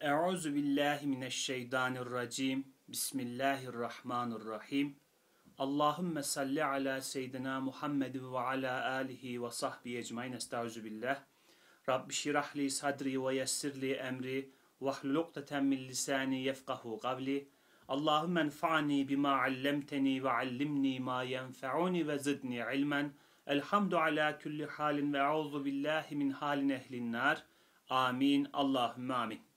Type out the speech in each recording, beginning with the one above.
Euzu billahi mineşşeytanirracim. Bismillahirrahmanirrahim. Allahümme salli ala seyyidina Muhammed ve ala alihi ve sahbihi ecmaîn. Estaizu billah. Rabbi şirah li sadri ve yessir li emri ve hlul ukdeten min lisani yefkahu kavli. Allahümme enfa'ni bima allemteni ve allimni ma yenfe'uni ve zidni ilmen. Elhamdu ala kulli halin ve euzu billahi min halin ehlin nar. Amin. Allahümme amin.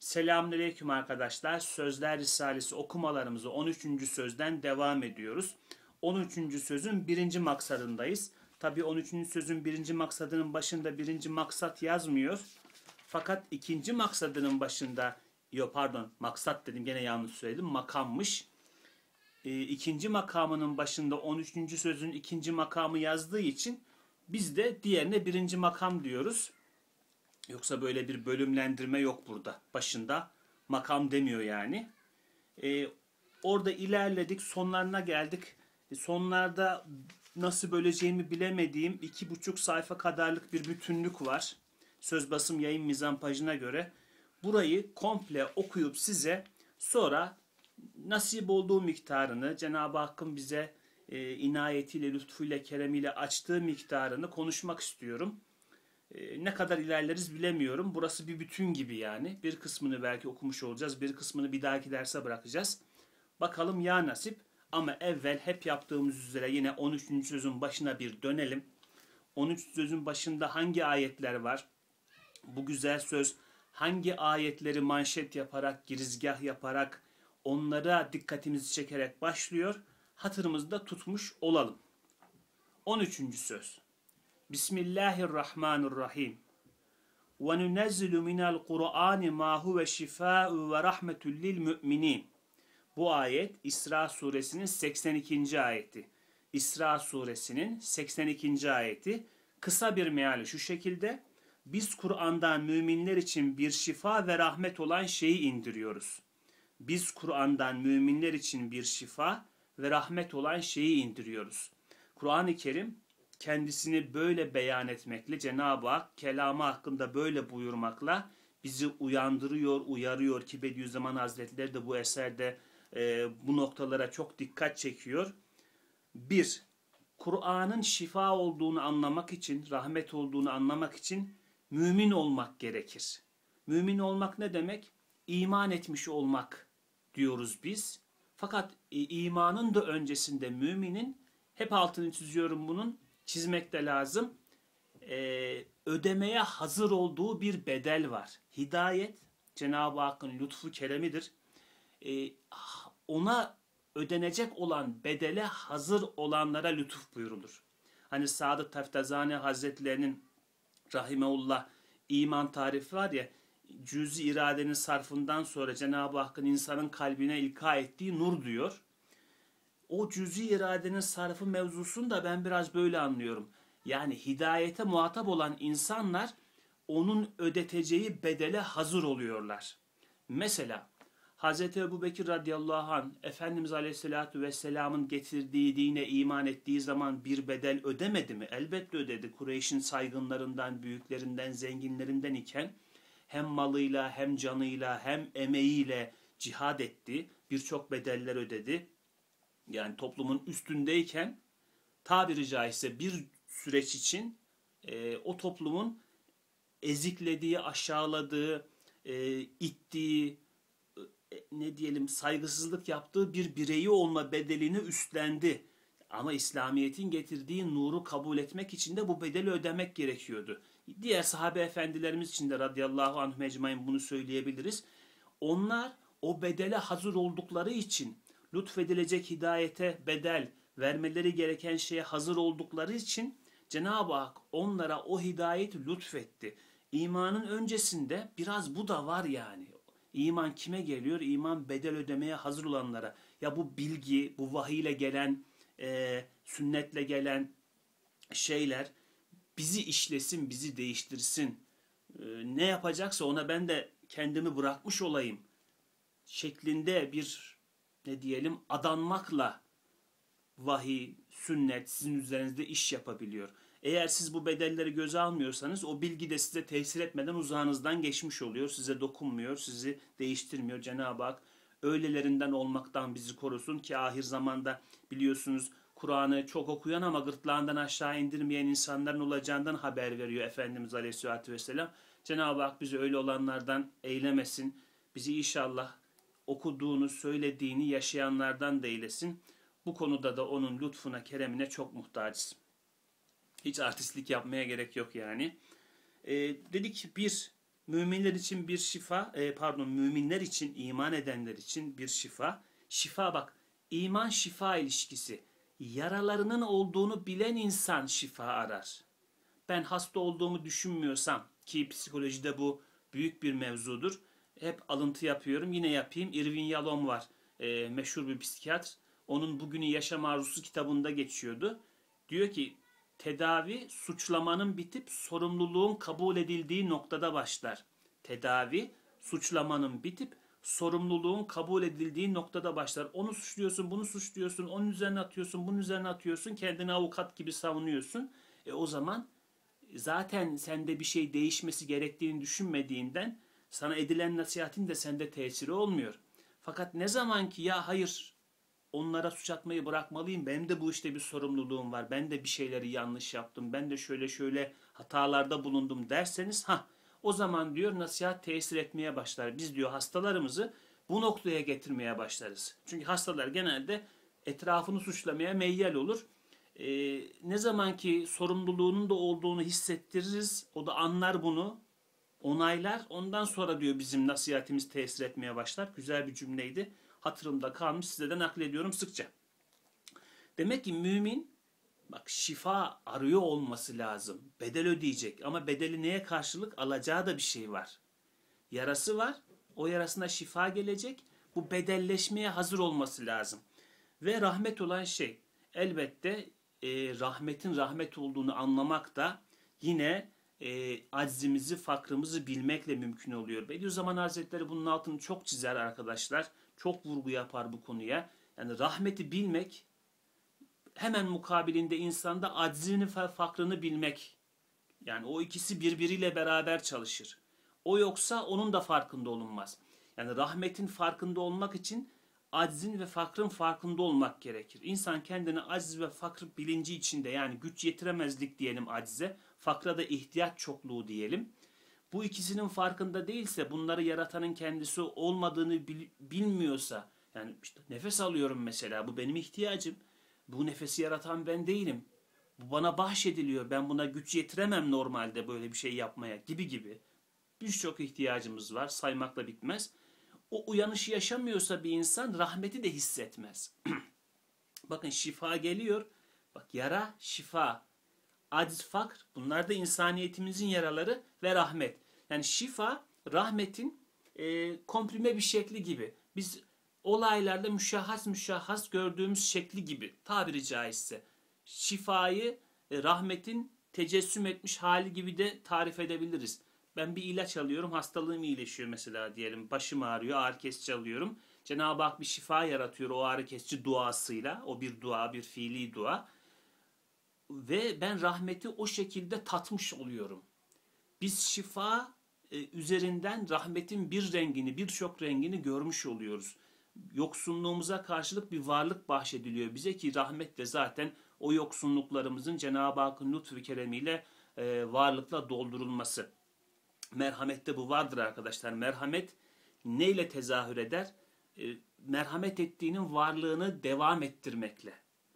Selamünaleyküm arkadaşlar. Sözler Risalesi okumalarımızı 13. sözden devam ediyoruz. 13. sözün birinci maksadındayız. Tabi 13. sözün birinci maksadının başında birinci maksat yazmıyor. Fakat ikinci maksadının başında, yok pardon maksat dedim gene yanlış söyledim, makammış. E, ikinci makamının başında 13. sözün ikinci makamı yazdığı için biz de diğerine birinci makam diyoruz. Yoksa böyle bir bölümlendirme yok burada. Başında makam demiyor yani. Ee, orada ilerledik, sonlarına geldik. E, sonlarda nasıl böleceğimi bilemediğim iki buçuk sayfa kadarlık bir bütünlük var. Söz basım yayın mizampajına göre. Burayı komple okuyup size sonra nasip olduğu miktarını Cenab-ı Hakk'ın bize e, inayetiyle, lütfuyla, keremiyle açtığı miktarını konuşmak istiyorum. Ee, ne kadar ilerleriz bilemiyorum. Burası bir bütün gibi yani. Bir kısmını belki okumuş olacağız. Bir kısmını bir dahaki derse bırakacağız. Bakalım ya nasip. Ama evvel hep yaptığımız üzere yine 13. sözün başına bir dönelim. 13. sözün başında hangi ayetler var? Bu güzel söz hangi ayetleri manşet yaparak, girizgah yaparak, onlara dikkatimizi çekerek başlıyor? Hatırımızda tutmuş olalım. 13. söz. Bismillahirrahmanirrahim. Ve nunezzilu minel Kur'an ma huve şifa'u ve rahmetul lil müminin. Bu ayet İsra suresinin 82. ayeti. İsra suresinin 82. ayeti. Kısa bir meali şu şekilde. Biz Kur'an'dan müminler için bir şifa ve rahmet olan şeyi indiriyoruz. Biz Kur'an'dan müminler için bir şifa ve rahmet olan şeyi indiriyoruz. Kur'an-ı Kerim kendisini böyle beyan etmekle Cenab-ı Hak kelamı hakkında böyle buyurmakla bizi uyandırıyor, uyarıyor ki Bediüzzaman Hazretleri de bu eserde e, bu noktalara çok dikkat çekiyor. Bir, Kur'an'ın şifa olduğunu anlamak için, rahmet olduğunu anlamak için mümin olmak gerekir. Mümin olmak ne demek? İman etmiş olmak diyoruz biz. Fakat e, imanın da öncesinde müminin, hep altını çiziyorum bunun, çizmek de lazım. Ee, ödemeye hazır olduğu bir bedel var. Hidayet Cenab-ı Hakk'ın lütfu keremidir. Ee, ona ödenecek olan bedele hazır olanlara lütuf buyurulur. Hani Sadık Taftazani Hazretlerinin Rahimeullah iman tarifi var ya cüz iradenin sarfından sonra Cenab-ı Hakk'ın insanın kalbine ilka ettiği nur diyor o cüzi iradenin sarfı mevzusunu da ben biraz böyle anlıyorum. Yani hidayete muhatap olan insanlar onun ödeteceği bedele hazır oluyorlar. Mesela Hz. Ebu Bekir radıyallahu anh Efendimiz aleyhissalatü vesselamın getirdiği dine iman ettiği zaman bir bedel ödemedi mi? Elbette ödedi. Kureyş'in saygınlarından, büyüklerinden, zenginlerinden iken hem malıyla hem canıyla hem emeğiyle cihad etti. Birçok bedeller ödedi yani toplumun üstündeyken tabiri caizse bir süreç için e, o toplumun eziklediği, aşağıladığı, e, ittiği, e, ne diyelim saygısızlık yaptığı bir bireyi olma bedelini üstlendi. Ama İslamiyet'in getirdiği nuru kabul etmek için de bu bedeli ödemek gerekiyordu. Diğer sahabe efendilerimiz için de radıyallahu anh mecmain bunu söyleyebiliriz. Onlar o bedele hazır oldukları için lütfedilecek hidayete bedel vermeleri gereken şeye hazır oldukları için Cenab-ı Hak onlara o hidayeti lütfetti. İmanın öncesinde biraz bu da var yani. İman kime geliyor? İman bedel ödemeye hazır olanlara. Ya bu bilgi, bu vahiy ile gelen, e, sünnetle gelen şeyler bizi işlesin, bizi değiştirsin. E, ne yapacaksa ona ben de kendimi bırakmış olayım şeklinde bir ne diyelim adanmakla vahiy, sünnet sizin üzerinizde iş yapabiliyor. Eğer siz bu bedelleri göze almıyorsanız o bilgi de size tesir etmeden uzağınızdan geçmiş oluyor. Size dokunmuyor, sizi değiştirmiyor. Cenab-ı Hak öylelerinden olmaktan bizi korusun ki ahir zamanda biliyorsunuz Kur'an'ı çok okuyan ama gırtlağından aşağı indirmeyen insanların olacağından haber veriyor Efendimiz Aleyhisselatü Vesselam. Cenab-ı Hak bizi öyle olanlardan eylemesin. Bizi inşallah okuduğunu, söylediğini yaşayanlardan da. Bu konuda da onun lütfuna, keremine çok muhtacız. Hiç artistlik yapmaya gerek yok yani. E, dedik bir, müminler için bir şifa, e, pardon müminler için, iman edenler için bir şifa. Şifa bak, iman şifa ilişkisi. Yaralarının olduğunu bilen insan şifa arar. Ben hasta olduğumu düşünmüyorsam ki psikolojide bu büyük bir mevzudur. Hep alıntı yapıyorum. Yine yapayım. Irvin Yalom var. E, meşhur bir psikiyatr. Onun Bugünü Yaşam Arzusu kitabında geçiyordu. Diyor ki tedavi suçlamanın bitip sorumluluğun kabul edildiği noktada başlar. Tedavi suçlamanın bitip sorumluluğun kabul edildiği noktada başlar. Onu suçluyorsun, bunu suçluyorsun, onun üzerine atıyorsun, bunun üzerine atıyorsun, kendini avukat gibi savunuyorsun. E o zaman zaten sende bir şey değişmesi gerektiğini düşünmediğinden sana edilen nasihatin de sende tesiri olmuyor. Fakat ne zaman ki ya hayır onlara suç atmayı bırakmalıyım. Benim de bu işte bir sorumluluğum var. Ben de bir şeyleri yanlış yaptım. Ben de şöyle şöyle hatalarda bulundum derseniz ha o zaman diyor nasihat tesir etmeye başlar. Biz diyor hastalarımızı bu noktaya getirmeye başlarız. Çünkü hastalar genelde etrafını suçlamaya meyyal olur. Ee, ne zaman ki sorumluluğunun da olduğunu hissettiririz, o da anlar bunu, onaylar. Ondan sonra diyor bizim nasihatimiz tesir etmeye başlar. Güzel bir cümleydi. Hatırımda kalmış size de naklediyorum sıkça. Demek ki mümin bak şifa arıyor olması lazım. Bedel ödeyecek ama bedeli neye karşılık alacağı da bir şey var. Yarası var. O yarasına şifa gelecek. Bu bedelleşmeye hazır olması lazım. Ve rahmet olan şey elbette e, rahmetin rahmet olduğunu anlamak da yine e, aczimizi, fakrımızı bilmekle mümkün oluyor. Bediüzzaman Hazretleri bunun altını çok çizer arkadaşlar. Çok vurgu yapar bu konuya. Yani rahmeti bilmek hemen mukabilinde insanda aczini ve fakrını bilmek. Yani o ikisi birbiriyle beraber çalışır. O yoksa onun da farkında olunmaz. Yani rahmetin farkında olmak için aczin ve fakrın farkında olmak gerekir. İnsan kendini aciz ve fakr bilinci içinde yani güç yetiremezlik diyelim acize, fakra da ihtiyaç çokluğu diyelim. Bu ikisinin farkında değilse, bunları yaratanın kendisi olmadığını bil, bilmiyorsa, yani işte nefes alıyorum mesela, bu benim ihtiyacım. Bu nefesi yaratan ben değilim. Bu bana bahşediliyor. Ben buna güç yetiremem normalde böyle bir şey yapmaya gibi gibi. Birçok ihtiyacımız var. Saymakla bitmez o uyanışı yaşamıyorsa bir insan rahmeti de hissetmez. Bakın şifa geliyor. Bak yara, şifa, aciz, fakr bunlar da insaniyetimizin yaraları ve rahmet. Yani şifa rahmetin e, komprime bir şekli gibi. Biz olaylarda müşahhas müşahhas gördüğümüz şekli gibi tabiri caizse. Şifayı e, rahmetin tecessüm etmiş hali gibi de tarif edebiliriz. Ben bir ilaç alıyorum, hastalığım iyileşiyor mesela diyelim. Başım ağrıyor, ağrı kesici alıyorum. Cenab-ı Hak bir şifa yaratıyor o ağrı kesici duasıyla. O bir dua, bir fiili dua. Ve ben rahmeti o şekilde tatmış oluyorum. Biz şifa e, üzerinden rahmetin bir rengini, birçok rengini görmüş oluyoruz. Yoksunluğumuza karşılık bir varlık bahşediliyor bize ki rahmetle zaten o yoksunluklarımızın Cenab-ı Hakk'ın lütfu keremiyle e, varlıkla doldurulması. Merhamette bu vardır arkadaşlar. Merhamet neyle tezahür eder? E, merhamet ettiğinin varlığını devam ettirmekle.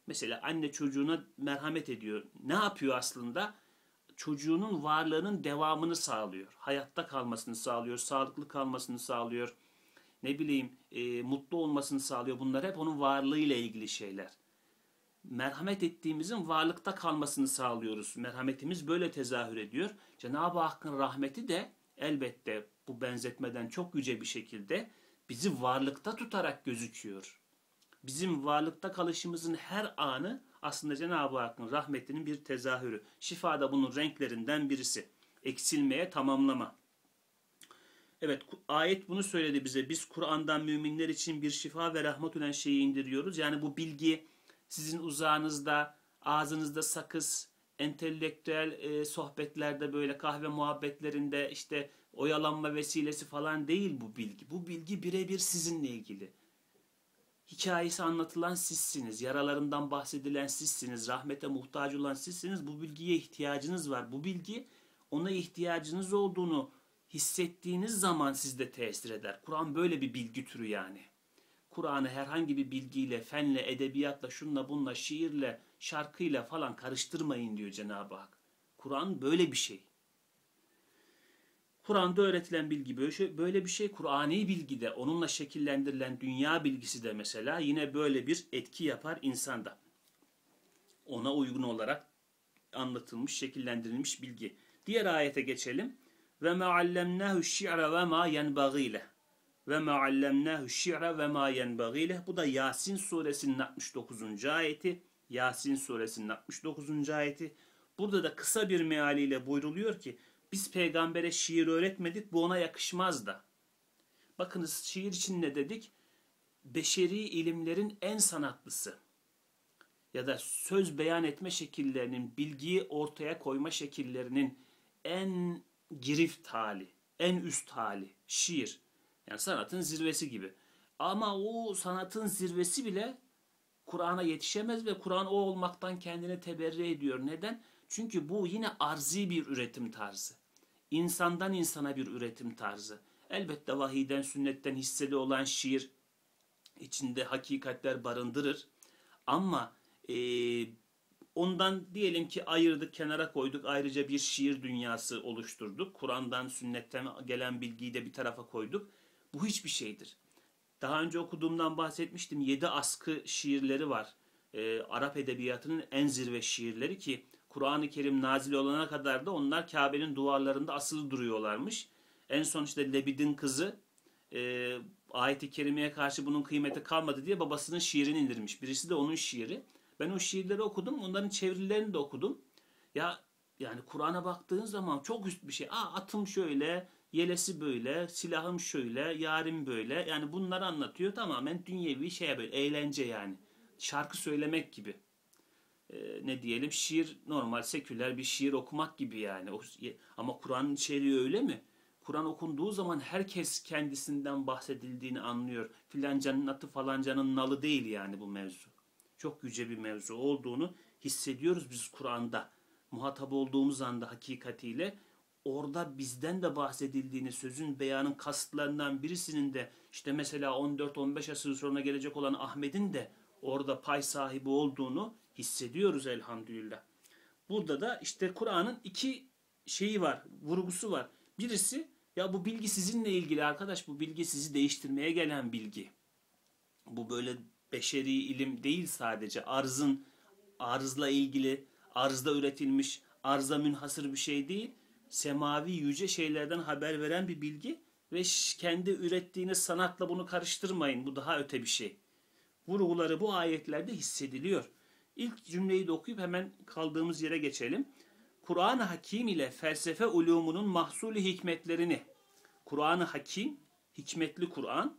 Mesela anne çocuğuna merhamet ediyor. Ne yapıyor aslında? Çocuğunun varlığının devamını sağlıyor. Hayatta kalmasını sağlıyor, sağlıklı kalmasını sağlıyor. Ne bileyim, e, mutlu olmasını sağlıyor. Bunlar hep onun varlığıyla ilgili şeyler merhamet ettiğimizin varlıkta kalmasını sağlıyoruz. Merhametimiz böyle tezahür ediyor. Cenab-ı Hakk'ın rahmeti de elbette bu benzetmeden çok yüce bir şekilde bizi varlıkta tutarak gözüküyor. Bizim varlıkta kalışımızın her anı aslında Cenab-ı Hakk'ın rahmetinin bir tezahürü. Şifa da bunun renklerinden birisi. Eksilmeye tamamlama. Evet ayet bunu söyledi bize. Biz Kur'an'dan müminler için bir şifa ve rahmet olan şeyi indiriyoruz. Yani bu bilgi sizin uzağınızda, ağzınızda sakız, entelektüel e, sohbetlerde böyle kahve muhabbetlerinde işte oyalanma vesilesi falan değil bu bilgi. Bu bilgi birebir sizinle ilgili. Hikayesi anlatılan sizsiniz, yaralarından bahsedilen sizsiniz, rahmete muhtaç olan sizsiniz. Bu bilgiye ihtiyacınız var. Bu bilgi ona ihtiyacınız olduğunu hissettiğiniz zaman sizde tesir eder. Kur'an böyle bir bilgi türü yani. Kur'an'ı herhangi bir bilgiyle, fenle, edebiyatla, şunla bunla, şiirle, şarkıyla falan karıştırmayın diyor Cenab-ı Hak. Kur'an böyle bir şey. Kur'an'da öğretilen bilgi böyle, şey, böyle bir şey. Kur'ani bilgi de onunla şekillendirilen dünya bilgisi de mesela yine böyle bir etki yapar insanda. Ona uygun olarak anlatılmış, şekillendirilmiş bilgi. Diğer ayete geçelim. Ve meallemnahu şi're ve ma yenbagîle. Ve meallemnahu şi're ve ma yenbagîle. Bu da Yasin suresinin 69. ayeti. Yasin suresinin 69. ayeti. Burada da kısa bir mealiyle buyruluyor ki biz peygambere şiir öğretmedik bu ona yakışmaz da. Bakınız şiir için ne dedik? Beşeri ilimlerin en sanatlısı ya da söz beyan etme şekillerinin, bilgiyi ortaya koyma şekillerinin en girift hali, en üst hali şiir. Yani sanatın zirvesi gibi. Ama o sanatın zirvesi bile Kur'an'a yetişemez ve Kur'an o olmaktan kendini teberri ediyor. Neden? Çünkü bu yine arzi bir üretim tarzı. İnsandan insana bir üretim tarzı. Elbette vahiden, sünnetten hisseli olan şiir içinde hakikatler barındırır. Ama e, ondan diyelim ki ayırdık, kenara koyduk, ayrıca bir şiir dünyası oluşturduk. Kur'an'dan, sünnetten gelen bilgiyi de bir tarafa koyduk. Bu hiçbir şeydir. Daha önce okuduğumdan bahsetmiştim. Yedi askı şiirleri var. E, Arap edebiyatının en zirve şiirleri ki Kur'an-ı Kerim nazil olana kadar da onlar Kabe'nin duvarlarında asılı duruyorlarmış. En son işte Lebid'in kızı e, ayet-i kerimeye karşı bunun kıymeti kalmadı diye babasının şiirini indirmiş. Birisi de onun şiiri. Ben o şiirleri okudum. Onların çevirilerini de okudum. Ya yani Kur'an'a baktığın zaman çok üst bir şey. Aa atım şöyle, yelesi böyle, silahım şöyle, yarim böyle. Yani bunları anlatıyor. Tamamen dünyevi şeye böyle eğlence yani. Şarkı söylemek gibi. Ee, ne diyelim şiir normal seküler bir şiir okumak gibi yani. Ama Kur'an'ın içeriği öyle mi? Kur'an okunduğu zaman herkes kendisinden bahsedildiğini anlıyor. Filancanın atı falancanın nalı değil yani bu mevzu. Çok yüce bir mevzu olduğunu hissediyoruz biz Kur'an'da. Muhatap olduğumuz anda hakikatiyle orada bizden de bahsedildiğini, sözün beyanın kasıtlarından birisinin de işte mesela 14-15 asır sonra gelecek olan Ahmet'in de orada pay sahibi olduğunu hissediyoruz elhamdülillah. Burada da işte Kur'an'ın iki şeyi var, vurgusu var. Birisi ya bu bilgi sizinle ilgili arkadaş, bu bilgi sizi değiştirmeye gelen bilgi. Bu böyle beşeri ilim değil sadece arzın arzla ilgili, arzda üretilmiş, arza münhasır bir şey değil. Semavi yüce şeylerden haber veren bir bilgi ve kendi ürettiğiniz sanatla bunu karıştırmayın. Bu daha öte bir şey. Vurguları bu ayetlerde hissediliyor. İlk cümleyi de okuyup hemen kaldığımız yere geçelim. Kur'an-ı Hakim ile felsefe ulumunun mahsulü hikmetlerini, Kur'an-ı Hakim, hikmetli Kur'an,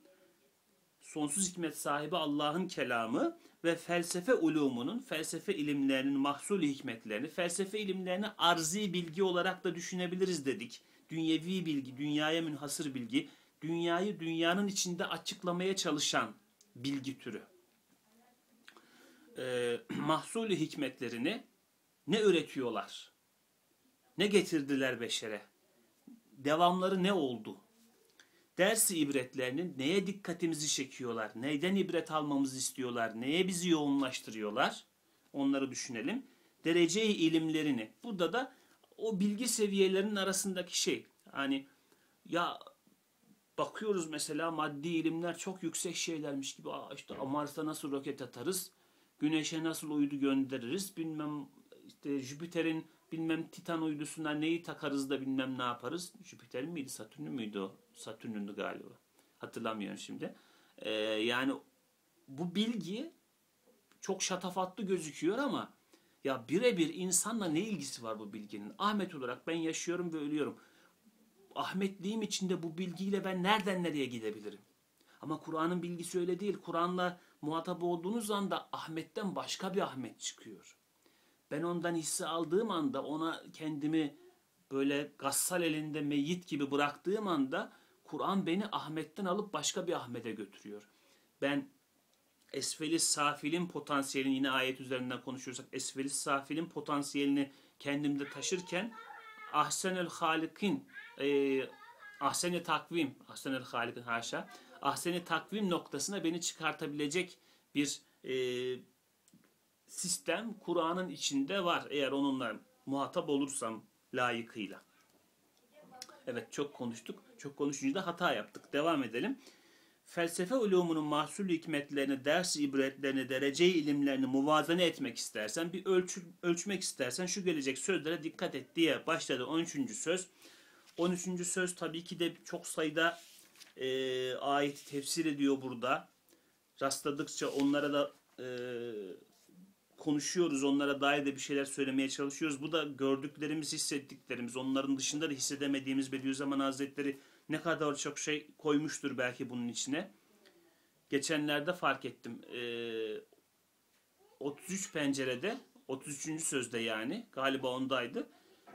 sonsuz hikmet sahibi Allah'ın kelamı ve felsefe ulumunun, felsefe ilimlerinin mahsulü hikmetlerini, felsefe ilimlerini arzi bilgi olarak da düşünebiliriz dedik. Dünyevi bilgi, dünyaya münhasır bilgi, dünyayı dünyanın içinde açıklamaya çalışan bilgi türü e, mahsulü hikmetlerini ne üretiyorlar? Ne getirdiler beşere? Devamları ne oldu? Dersi ibretlerinin neye dikkatimizi çekiyorlar? Neyden ibret almamızı istiyorlar? Neye bizi yoğunlaştırıyorlar? Onları düşünelim. Derece ilimlerini. Burada da o bilgi seviyelerinin arasındaki şey. Hani ya bakıyoruz mesela maddi ilimler çok yüksek şeylermiş gibi. Aa işte Mars'ta nasıl roket atarız? Güneşe nasıl uydu göndeririz bilmem işte Jüpiter'in bilmem Titan uydusuna neyi takarız da bilmem ne yaparız. Jüpiter'in miydi Satürn'ün müydü o? Satürn'ündü galiba. Hatırlamıyorum şimdi. Ee, yani bu bilgi çok şatafatlı gözüküyor ama ya birebir insanla ne ilgisi var bu bilginin? Ahmet olarak ben yaşıyorum ve ölüyorum. Ahmetliğim içinde bu bilgiyle ben nereden nereye gidebilirim? Ama Kur'an'ın bilgisi öyle değil. Kur'an'la muhatap olduğunuz anda Ahmet'ten başka bir Ahmet çıkıyor. Ben ondan hisse aldığım anda ona kendimi böyle gassal elinde meyit gibi bıraktığım anda Kur'an beni Ahmet'ten alıp başka bir Ahmet'e götürüyor. Ben esfeli safilin potansiyelini yine ayet üzerinden konuşuyorsak esfeli safilin potansiyelini kendimde taşırken ahsenel halikin e, ahseni takvim ahsenel halikin haşa ahseni takvim noktasına beni çıkartabilecek bir e, sistem Kur'an'ın içinde var eğer onunla muhatap olursam layıkıyla. Evet çok konuştuk. Çok konuşunca da hata yaptık. Devam edelim. Felsefe ulumunun mahsul hikmetlerini, ders ibretlerini, derece ilimlerini muvazene etmek istersen, bir ölçü, ölçmek istersen şu gelecek sözlere dikkat et diye başladı 13. söz. 13. söz tabii ki de çok sayıda e, ayeti tefsir ediyor burada. Rastladıkça onlara da e, konuşuyoruz. Onlara dair de bir şeyler söylemeye çalışıyoruz. Bu da gördüklerimiz, hissettiklerimiz. Onların dışında da hissedemediğimiz Bediüzzaman Hazretleri ne kadar çok şey koymuştur belki bunun içine. Geçenlerde fark ettim. Ee, 33 pencerede, 33. sözde yani, galiba ondaydı.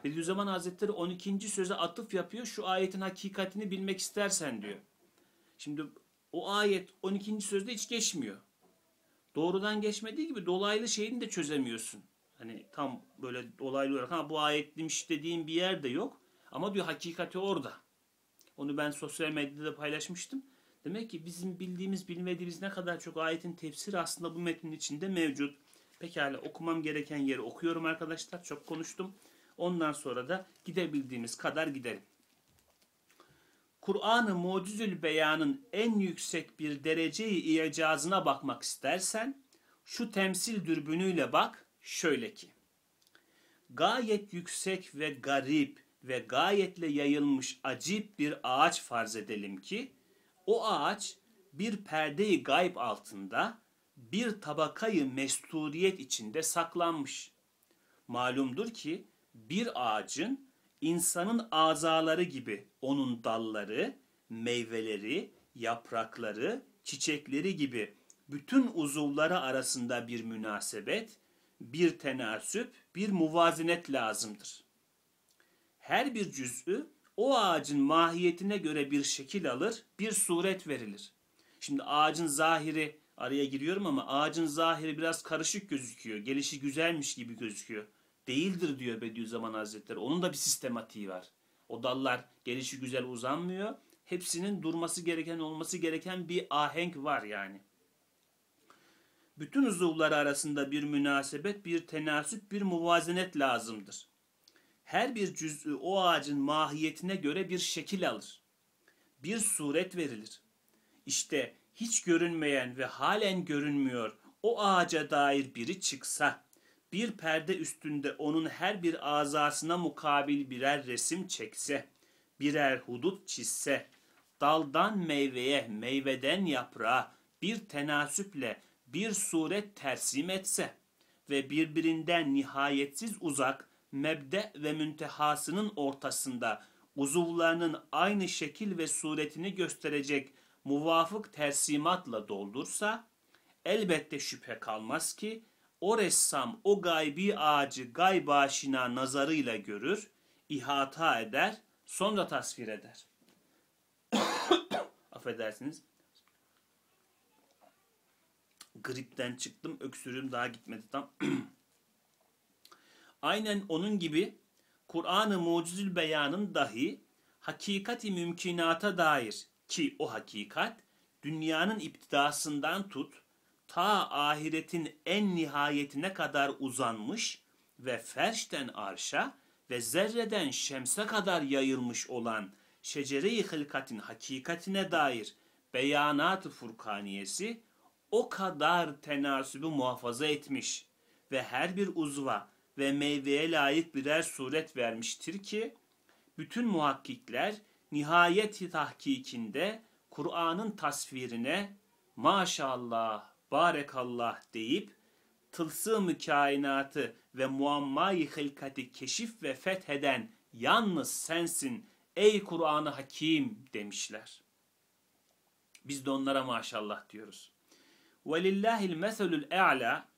Bediüzzaman Hazretleri 12. söze atıf yapıyor. Şu ayetin hakikatini bilmek istersen diyor. Şimdi o ayet 12. sözde hiç geçmiyor. Doğrudan geçmediği gibi dolaylı şeyini de çözemiyorsun. Hani tam böyle dolaylı olarak ha bu ayetlimiş dediğim bir yer de yok. Ama diyor hakikati orada. Onu ben sosyal medyada paylaşmıştım. Demek ki bizim bildiğimiz bilmediğimiz ne kadar çok ayetin tefsiri aslında bu metnin içinde mevcut. Pekala okumam gereken yeri okuyorum arkadaşlar. Çok konuştum. Ondan sonra da gidebildiğimiz kadar gidelim. Kur'an-ı Mucizül Beyan'ın en yüksek bir dereceyi icazına bakmak istersen şu temsil dürbünüyle bak şöyle ki. Gayet yüksek ve garip ve gayetle yayılmış acip bir ağaç farz edelim ki o ağaç bir perdeyi gayb altında bir tabakayı mesturiyet içinde saklanmış. Malumdur ki bir ağacın insanın azaları gibi onun dalları, meyveleri, yaprakları, çiçekleri gibi bütün uzuvları arasında bir münasebet, bir tenasüp, bir muvazinet lazımdır. Her bir cüz'ü o ağacın mahiyetine göre bir şekil alır, bir suret verilir. Şimdi ağacın zahiri araya giriyorum ama ağacın zahiri biraz karışık gözüküyor. Gelişi güzelmiş gibi gözüküyor değildir diyor Bediüzzaman Hazretleri. Onun da bir sistematiği var. O dallar gelişi güzel uzanmıyor. Hepsinin durması gereken, olması gereken bir ahenk var yani. Bütün uzuvları arasında bir münasebet, bir tenasüp, bir muvazenet lazımdır. Her bir cüz'ü o ağacın mahiyetine göre bir şekil alır. Bir suret verilir. İşte hiç görünmeyen ve halen görünmüyor o ağaca dair biri çıksa, bir perde üstünde onun her bir azasına mukabil birer resim çekse, birer hudut çizse, daldan meyveye, meyveden yaprağa bir tenasüple bir suret tersim etse ve birbirinden nihayetsiz uzak mebde ve müntehasının ortasında uzuvlarının aynı şekil ve suretini gösterecek muvafık tersimatla doldursa, elbette şüphe kalmaz ki o ressam o gaybi ağacı gaybaşina nazarıyla görür, ihata eder, sonra tasvir eder. Affedersiniz. Gripten çıktım, öksürüğüm daha gitmedi tam. Aynen onun gibi Kur'an-ı Mucizül Beyan'ın dahi hakikati mümkinata dair ki o hakikat dünyanın iptidasından tut ta ahiretin en nihayetine kadar uzanmış ve ferşten arşa ve zerreden şemse kadar yayılmış olan şecere-i hılkatin hakikatine dair beyanat-ı furkaniyesi o kadar tenasübü muhafaza etmiş ve her bir uzva ve meyveye layık birer suret vermiştir ki bütün muhakkikler nihayet tahkikinde Kur'an'ın tasvirine maşallah barekallah deyip tılsım-ı kainatı ve muammayı hılkati keşif ve fetheden yalnız sensin ey Kur'an-ı Hakim demişler. Biz de onlara maşallah diyoruz. Velillahil meselül e'la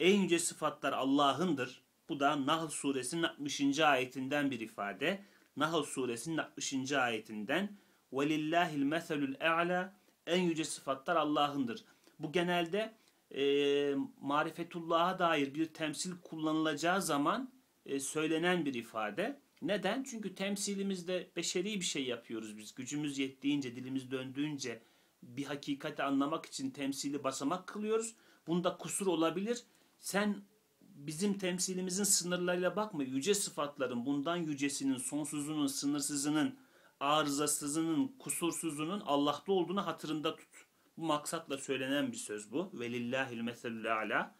en yüce sıfatlar Allah'ındır. Bu da Nahl suresinin 60. ayetinden bir ifade. Nahl suresinin 60. ayetinden Velillahil meselül e'la en yüce sıfatlar Allah'ındır. Bu genelde e, marifetullah'a dair bir temsil kullanılacağı zaman e, söylenen bir ifade. Neden? Çünkü temsilimizde beşeri bir şey yapıyoruz biz. Gücümüz yettiğince, dilimiz döndüğünce bir hakikati anlamak için temsili basamak kılıyoruz. Bunda kusur olabilir. Sen bizim temsilimizin sınırlarıyla bakma. Yüce sıfatların bundan yücesinin, sonsuzunun, sınırsızının, arızasızının, kusursuzunun Allah'ta olduğunu hatırında tut. Bu maksatla söylenen bir söz bu. Velillahil meselul a'la.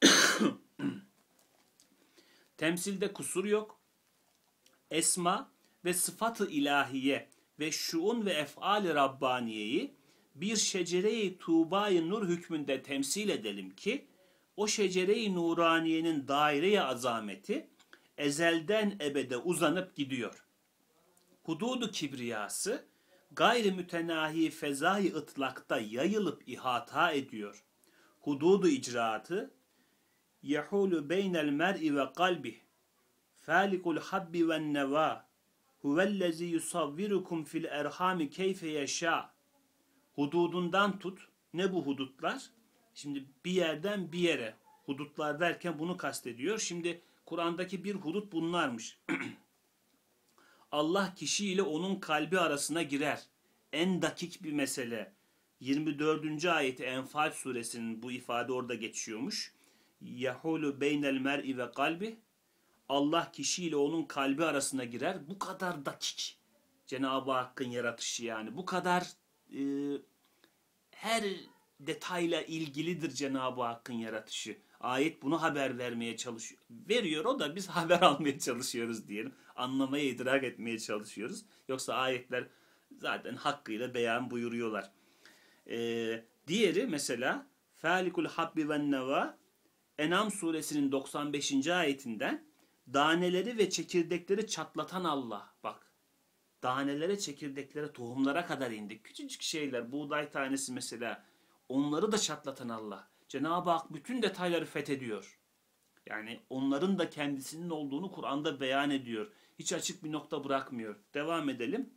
Temsilde kusur yok. Esma ve sıfatı ilahiye ve şuun ve efali rabbaniyeyi bir şecere-i tuğba nur hükmünde temsil edelim ki o şecere-i nuraniyenin daire-i azameti ezelden ebede uzanıp gidiyor. Hududu kibriyası gayri mütenahi fezai ıtlakta yayılıp ihata ediyor. Hududu icraatı yehulu beynel mer'i ve kalbih falikul habbi ve neva huvellezi yusavvirukum fil erhami keyfe yeşâ hududundan tut. Ne bu hudutlar? Şimdi bir yerden bir yere hudutlar derken bunu kastediyor. Şimdi Kur'an'daki bir hudut bunlarmış. Allah kişiyle onun kalbi arasına girer. En dakik bir mesele. 24. ayeti Enfal suresinin bu ifade orada geçiyormuş. Yahulu beynel mer'i ve kalbi Allah kişiyle onun kalbi arasına girer. Bu kadar dakik. Cenab-ı Hakk'ın yaratışı yani. Bu kadar e, her detayla ilgilidir Cenab-ı Hakk'ın yaratışı. Ayet bunu haber vermeye çalışıyor. Veriyor o da biz haber almaya çalışıyoruz diyelim. Anlamaya, idrak etmeye çalışıyoruz. Yoksa ayetler zaten hakkıyla beyan buyuruyorlar. Ee, diğeri mesela Falikul Habbi ve Neva Enam suresinin 95. ayetinden daneleri ve çekirdekleri çatlatan Allah. Bak danelere, çekirdeklere, tohumlara kadar indik. Küçücük şeyler, buğday tanesi mesela onları da çatlatan Allah. Cenab-ı Hak bütün detayları fethediyor. Yani onların da kendisinin olduğunu Kur'an'da beyan ediyor. Hiç açık bir nokta bırakmıyor. Devam edelim.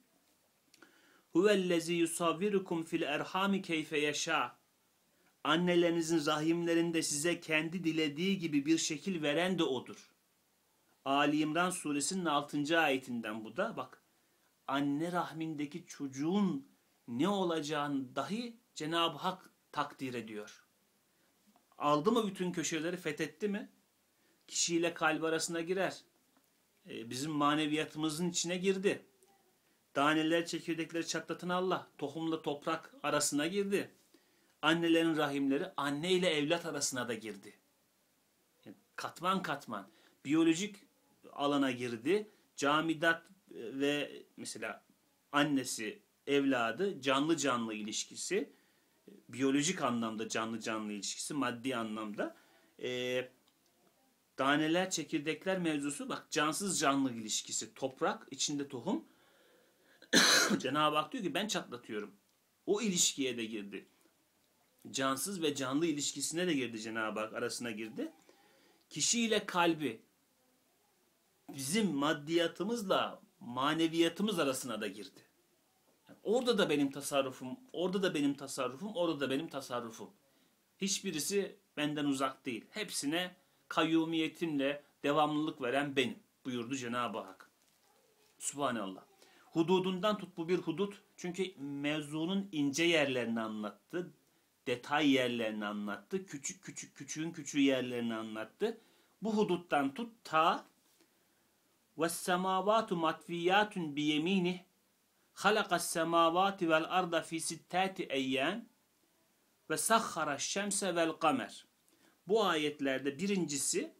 Huvellezi yusavvirukum fil erhami keyfe yaşa. Annelerinizin rahimlerinde size kendi dilediği gibi bir şekil veren de odur. Ali İmran suresinin 6. ayetinden bu da bak. Anne rahmindeki çocuğun ne olacağını dahi Cenab-ı Hak takdir ediyor. Aldı mı bütün köşeleri fethetti mi? Kişiyle kalp arasına girer. Ee, bizim maneviyatımızın içine girdi. Daneler çekirdekleri çatlatan Allah tohumla toprak arasına girdi. Annelerin rahimleri anne ile evlat arasına da girdi. Yani katman katman biyolojik alana girdi. Camidat e, ve mesela annesi evladı canlı canlı ilişkisi biyolojik anlamda canlı canlı ilişkisi, maddi anlamda. E, daneler, çekirdekler mevzusu bak cansız canlı ilişkisi. Toprak, içinde tohum. Cenab-ı Hak diyor ki ben çatlatıyorum. O ilişkiye de girdi. Cansız ve canlı ilişkisine de girdi Cenab-ı Hak arasına girdi. Kişiyle kalbi bizim maddiyatımızla maneviyatımız arasına da girdi. Orada da benim tasarrufum, orada da benim tasarrufum, orada da benim tasarrufum. Hiçbirisi benden uzak değil. Hepsine kayyumiyetimle devamlılık veren benim buyurdu Cenab-ı Hak. Subhanallah. Hududundan tut bu bir hudut. Çünkü mevzunun ince yerlerini anlattı. Detay yerlerini anlattı. Küçük küçük küçüğün küçüğü yerlerini anlattı. Bu huduttan tut ta ve semavatu matviyatun bi yeminih halakas semavati vel arda fi sittati eyyam ve sahhara şemse vel kamer. Bu ayetlerde birincisi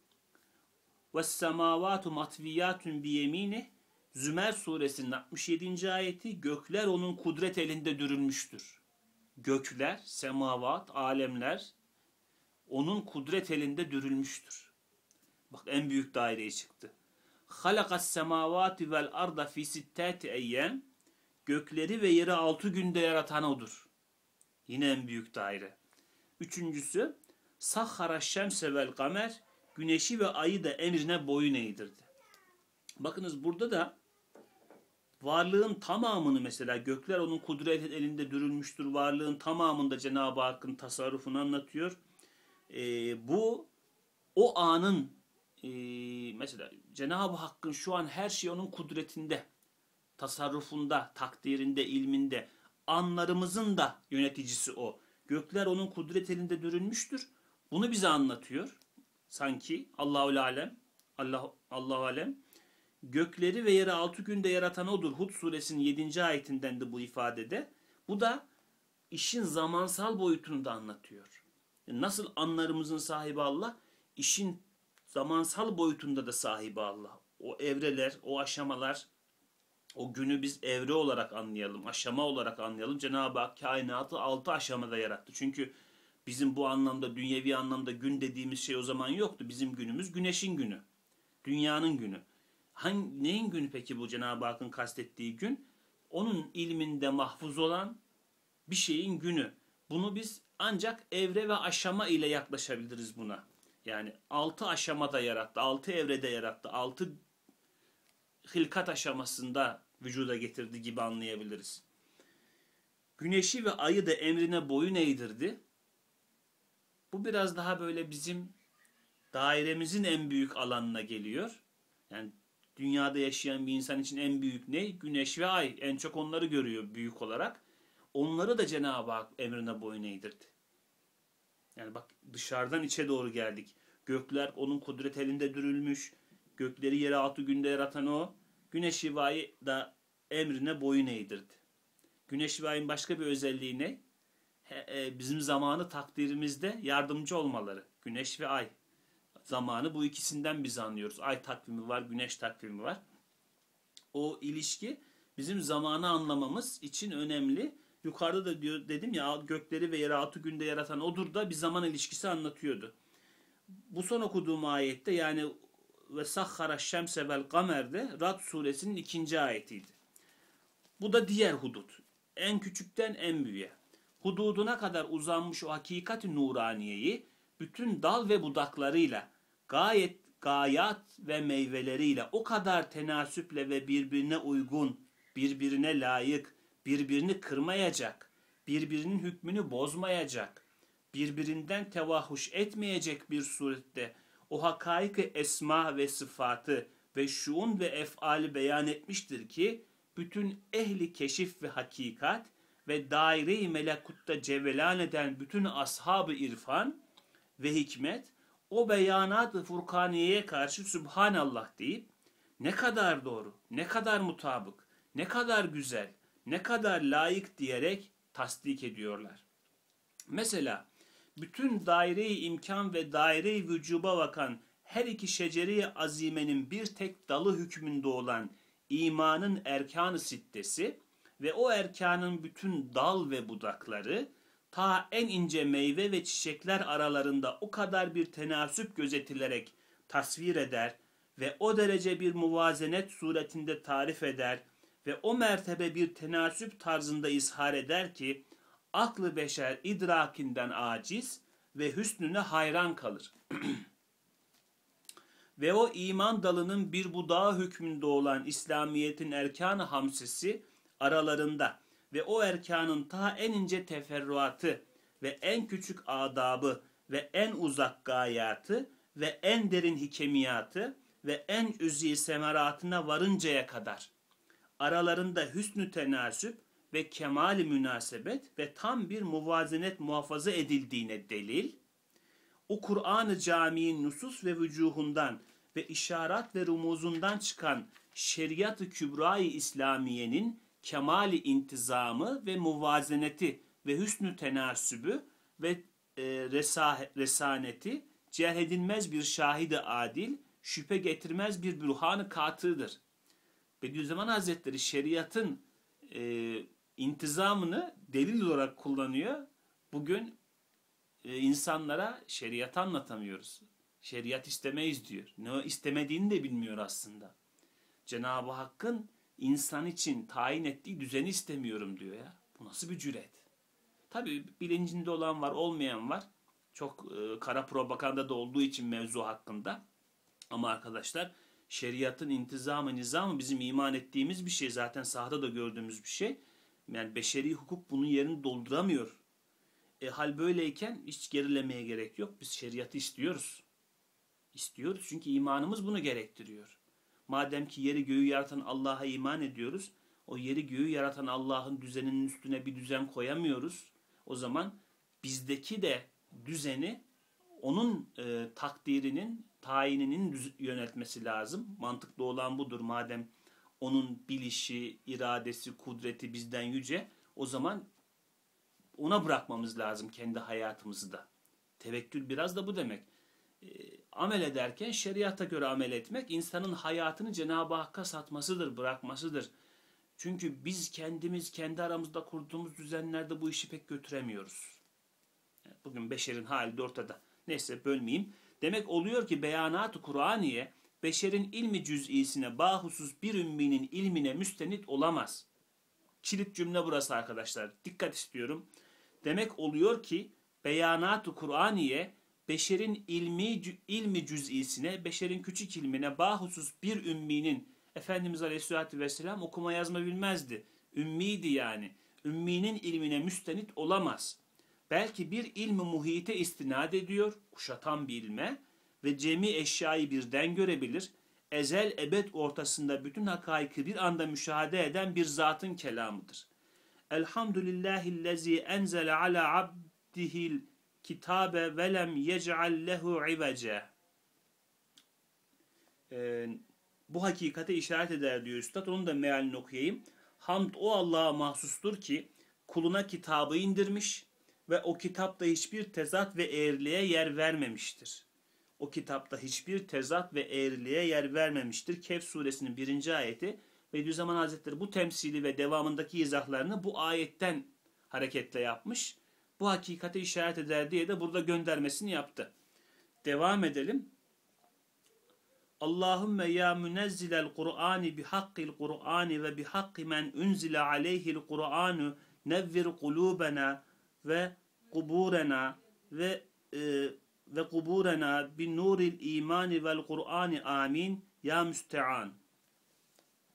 ve semavatu matviyatun bi yemini Zümer suresinin 67. ayeti gökler onun kudret elinde dürülmüştür. Gökler, semavat, alemler onun kudret elinde dürülmüştür. Bak en büyük daireye çıktı. Halakas semavati vel arda fi sittati eyyam Gökleri ve yeri altı günde yaratan odur. Yine en büyük daire. Üçüncüsü Sahhara şemse kamer güneşi ve ayı da emrine boyun eğdirdi. Bakınız burada da varlığın tamamını mesela gökler onun kudret elinde dürülmüştür. Varlığın tamamında Cenab-ı Hakk'ın tasarrufunu anlatıyor. Ee, bu o anın e, mesela Cenab-ı Hakk'ın şu an her şey onun kudretinde, tasarrufunda, takdirinde, ilminde. Anlarımızın da yöneticisi o. Gökler onun kudret elinde dürülmüştür. Bunu bize anlatıyor. Sanki Allahu alem, Allah Allahu alem gökleri ve yeri altı günde yaratan odur. Hud suresinin 7. ayetinden de bu ifadede. Bu da işin zamansal boyutunu da anlatıyor. Nasıl anlarımızın sahibi Allah, işin zamansal boyutunda da sahibi Allah. O evreler, o aşamalar, o günü biz evre olarak anlayalım, aşama olarak anlayalım. Cenab-ı Hak kainatı altı aşamada yarattı. Çünkü bizim bu anlamda, dünyevi anlamda gün dediğimiz şey o zaman yoktu. Bizim günümüz güneşin günü, dünyanın günü. Hangi, neyin günü peki bu Cenab-ı Hakk'ın kastettiği gün? Onun ilminde mahfuz olan bir şeyin günü. Bunu biz ancak evre ve aşama ile yaklaşabiliriz buna. Yani altı aşamada yarattı, altı evrede yarattı, altı hilkat aşamasında vücuda getirdi gibi anlayabiliriz. Güneşi ve ayı da emrine boyun eğdirdi. Bu biraz daha böyle bizim dairemizin en büyük alanına geliyor. Yani dünyada yaşayan bir insan için en büyük ne? Güneş ve ay. En çok onları görüyor büyük olarak. Onları da Cenab-ı Hak emrine boyun eğdirdi. Yani bak dışarıdan içe doğru geldik. Gökler onun kudret elinde dürülmüş. Gökleri yere altı günde yaratan o. Güneş ve ayı da emrine boyun eğdirdi. Güneş ve ayın başka bir özelliği ne? E, bizim zamanı takdirimizde yardımcı olmaları. Güneş ve ay zamanı bu ikisinden biz anlıyoruz. Ay takvimi var, güneş takvimi var. O ilişki bizim zamanı anlamamız için önemli. Yukarıda da diyor dedim ya gökleri ve yeri altı günde yaratan odur da bir zaman ilişkisi anlatıyordu. Bu son okuduğum ayette yani ve sahhara şemse vel kamerde Rad suresinin ikinci ayetiydi. Bu da diğer hudut. En küçükten en büyüğe. Hududuna kadar uzanmış o hakikati nuraniyeyi bütün dal ve budaklarıyla gayet gayat ve meyveleriyle o kadar tenasüple ve birbirine uygun, birbirine layık, birbirini kırmayacak, birbirinin hükmünü bozmayacak, birbirinden tevahuş etmeyecek bir surette o hakaik esma ve sıfatı ve şuun ve efali beyan etmiştir ki bütün ehli keşif ve hakikat ve daire-i melekutta cevelan eden bütün ashab-ı irfan ve hikmet o beyanat-ı furkaniyeye karşı Subhanallah deyip ne kadar doğru, ne kadar mutabık, ne kadar güzel, ne kadar layık diyerek tasdik ediyorlar. Mesela bütün daire-i imkan ve daire-i vücuba bakan her iki şeceri azimenin bir tek dalı hükmünde olan imanın erkanı sittesi ve o erkanın bütün dal ve budakları ta en ince meyve ve çiçekler aralarında o kadar bir tenasüp gözetilerek tasvir eder ve o derece bir muvazenet suretinde tarif eder ve o mertebe bir tenasüp tarzında izhar eder ki aklı beşer idrakinden aciz ve hüsnüne hayran kalır. ve o iman dalının bir budağı hükmünde olan İslamiyet'in erkanı hamsesi aralarında ve o erkanın ta en ince teferruatı ve en küçük adabı ve en uzak gayatı ve en derin hikemiyatı ve en üzi semeratına varıncaya kadar aralarında hüsnü tenasüp ve kemali münasebet ve tam bir muvazenet muhafaza edildiğine delil, o Kur'an-ı Cami'nin nusus ve vücuhundan ve işaret ve rumuzundan çıkan şeriat-ı kübra-i İslamiye'nin kemali intizamı ve muvazeneti ve hüsnü tenasübü ve e, resah, resaneti cerh bir şahide adil, şüphe getirmez bir bürhanı katıdır. Bediüzzaman Hazretleri şeriatın e, intizamını delil olarak kullanıyor. Bugün e, insanlara şeriat anlatamıyoruz. Şeriat istemeyiz diyor. Ne istemediğini de bilmiyor aslında. Cenab-ı Hakk'ın insan için tayin ettiği düzeni istemiyorum diyor ya. Bu nasıl bir cüret? Tabi bilincinde olan var, olmayan var. Çok e, kara propaganda da olduğu için mevzu hakkında. Ama arkadaşlar şeriatın intizamı, nizamı bizim iman ettiğimiz bir şey. Zaten sahada da gördüğümüz bir şey. Yani beşeri hukuk bunun yerini dolduramıyor. E, hal böyleyken hiç gerilemeye gerek yok. Biz şeriatı istiyoruz. İstiyoruz çünkü imanımız bunu gerektiriyor. Madem ki yeri göğü yaratan Allah'a iman ediyoruz, o yeri göğü yaratan Allah'ın düzeninin üstüne bir düzen koyamıyoruz. O zaman bizdeki de düzeni onun e, takdirinin, tayininin düz- yönetmesi lazım. Mantıklı olan budur. Madem onun bilişi, iradesi, kudreti bizden yüce, o zaman ona bırakmamız lazım kendi hayatımızı da. Tevekkül biraz da bu demek. E, amel ederken şeriata göre amel etmek insanın hayatını Cenab-ı Hakk'a satmasıdır, bırakmasıdır. Çünkü biz kendimiz kendi aramızda kurduğumuz düzenlerde bu işi pek götüremiyoruz. Bugün beşerin hali de ortada. Neyse bölmeyeyim. Demek oluyor ki beyanat-ı Kur'aniye beşerin ilmi cüz'isine bahusus bir ümminin ilmine müstenit olamaz. Kilit cümle burası arkadaşlar. Dikkat istiyorum. Demek oluyor ki beyanat-ı Kur'aniye beşerin ilmi ilmi cüz'isine, beşerin küçük ilmine bahusus bir ümminin Efendimiz Aleyhisselatü Vesselam okuma yazma bilmezdi. Ümmiydi yani. Ümminin ilmine müstenit olamaz. Belki bir ilmi muhite istinad ediyor, kuşatan bir ilme ve cemi eşyayı birden görebilir. Ezel ebed ortasında bütün hakaiki bir anda müşahede eden bir zatın kelamıdır. Elhamdülillahillezî enzele ala abdihil kitabe ve lem yec'al lehu ivece. Bu hakikate işaret eder diyor Üstad. Onun da mealini okuyayım. Hamd o Allah'a mahsustur ki kuluna kitabı indirmiş ve o kitapta hiçbir tezat ve eğriliğe yer vermemiştir. O kitapta hiçbir tezat ve eğriliğe yer vermemiştir. Kehf suresinin birinci ayeti Bediüzzaman Hazretleri bu temsili ve devamındaki izahlarını bu ayetten hareketle yapmış. Bu hakikate işaret eder diye de burada göndermesini yaptı. Devam edelim. Allahümme ya münezzilel Kur'ani bi hakkil Kur'ani ve bi hakki men unzile aleyhil Kur'anu nevvir kulubena ve kuburena ve e, ve kuburena bin nuril imani vel Kur'ani amin ya müstean.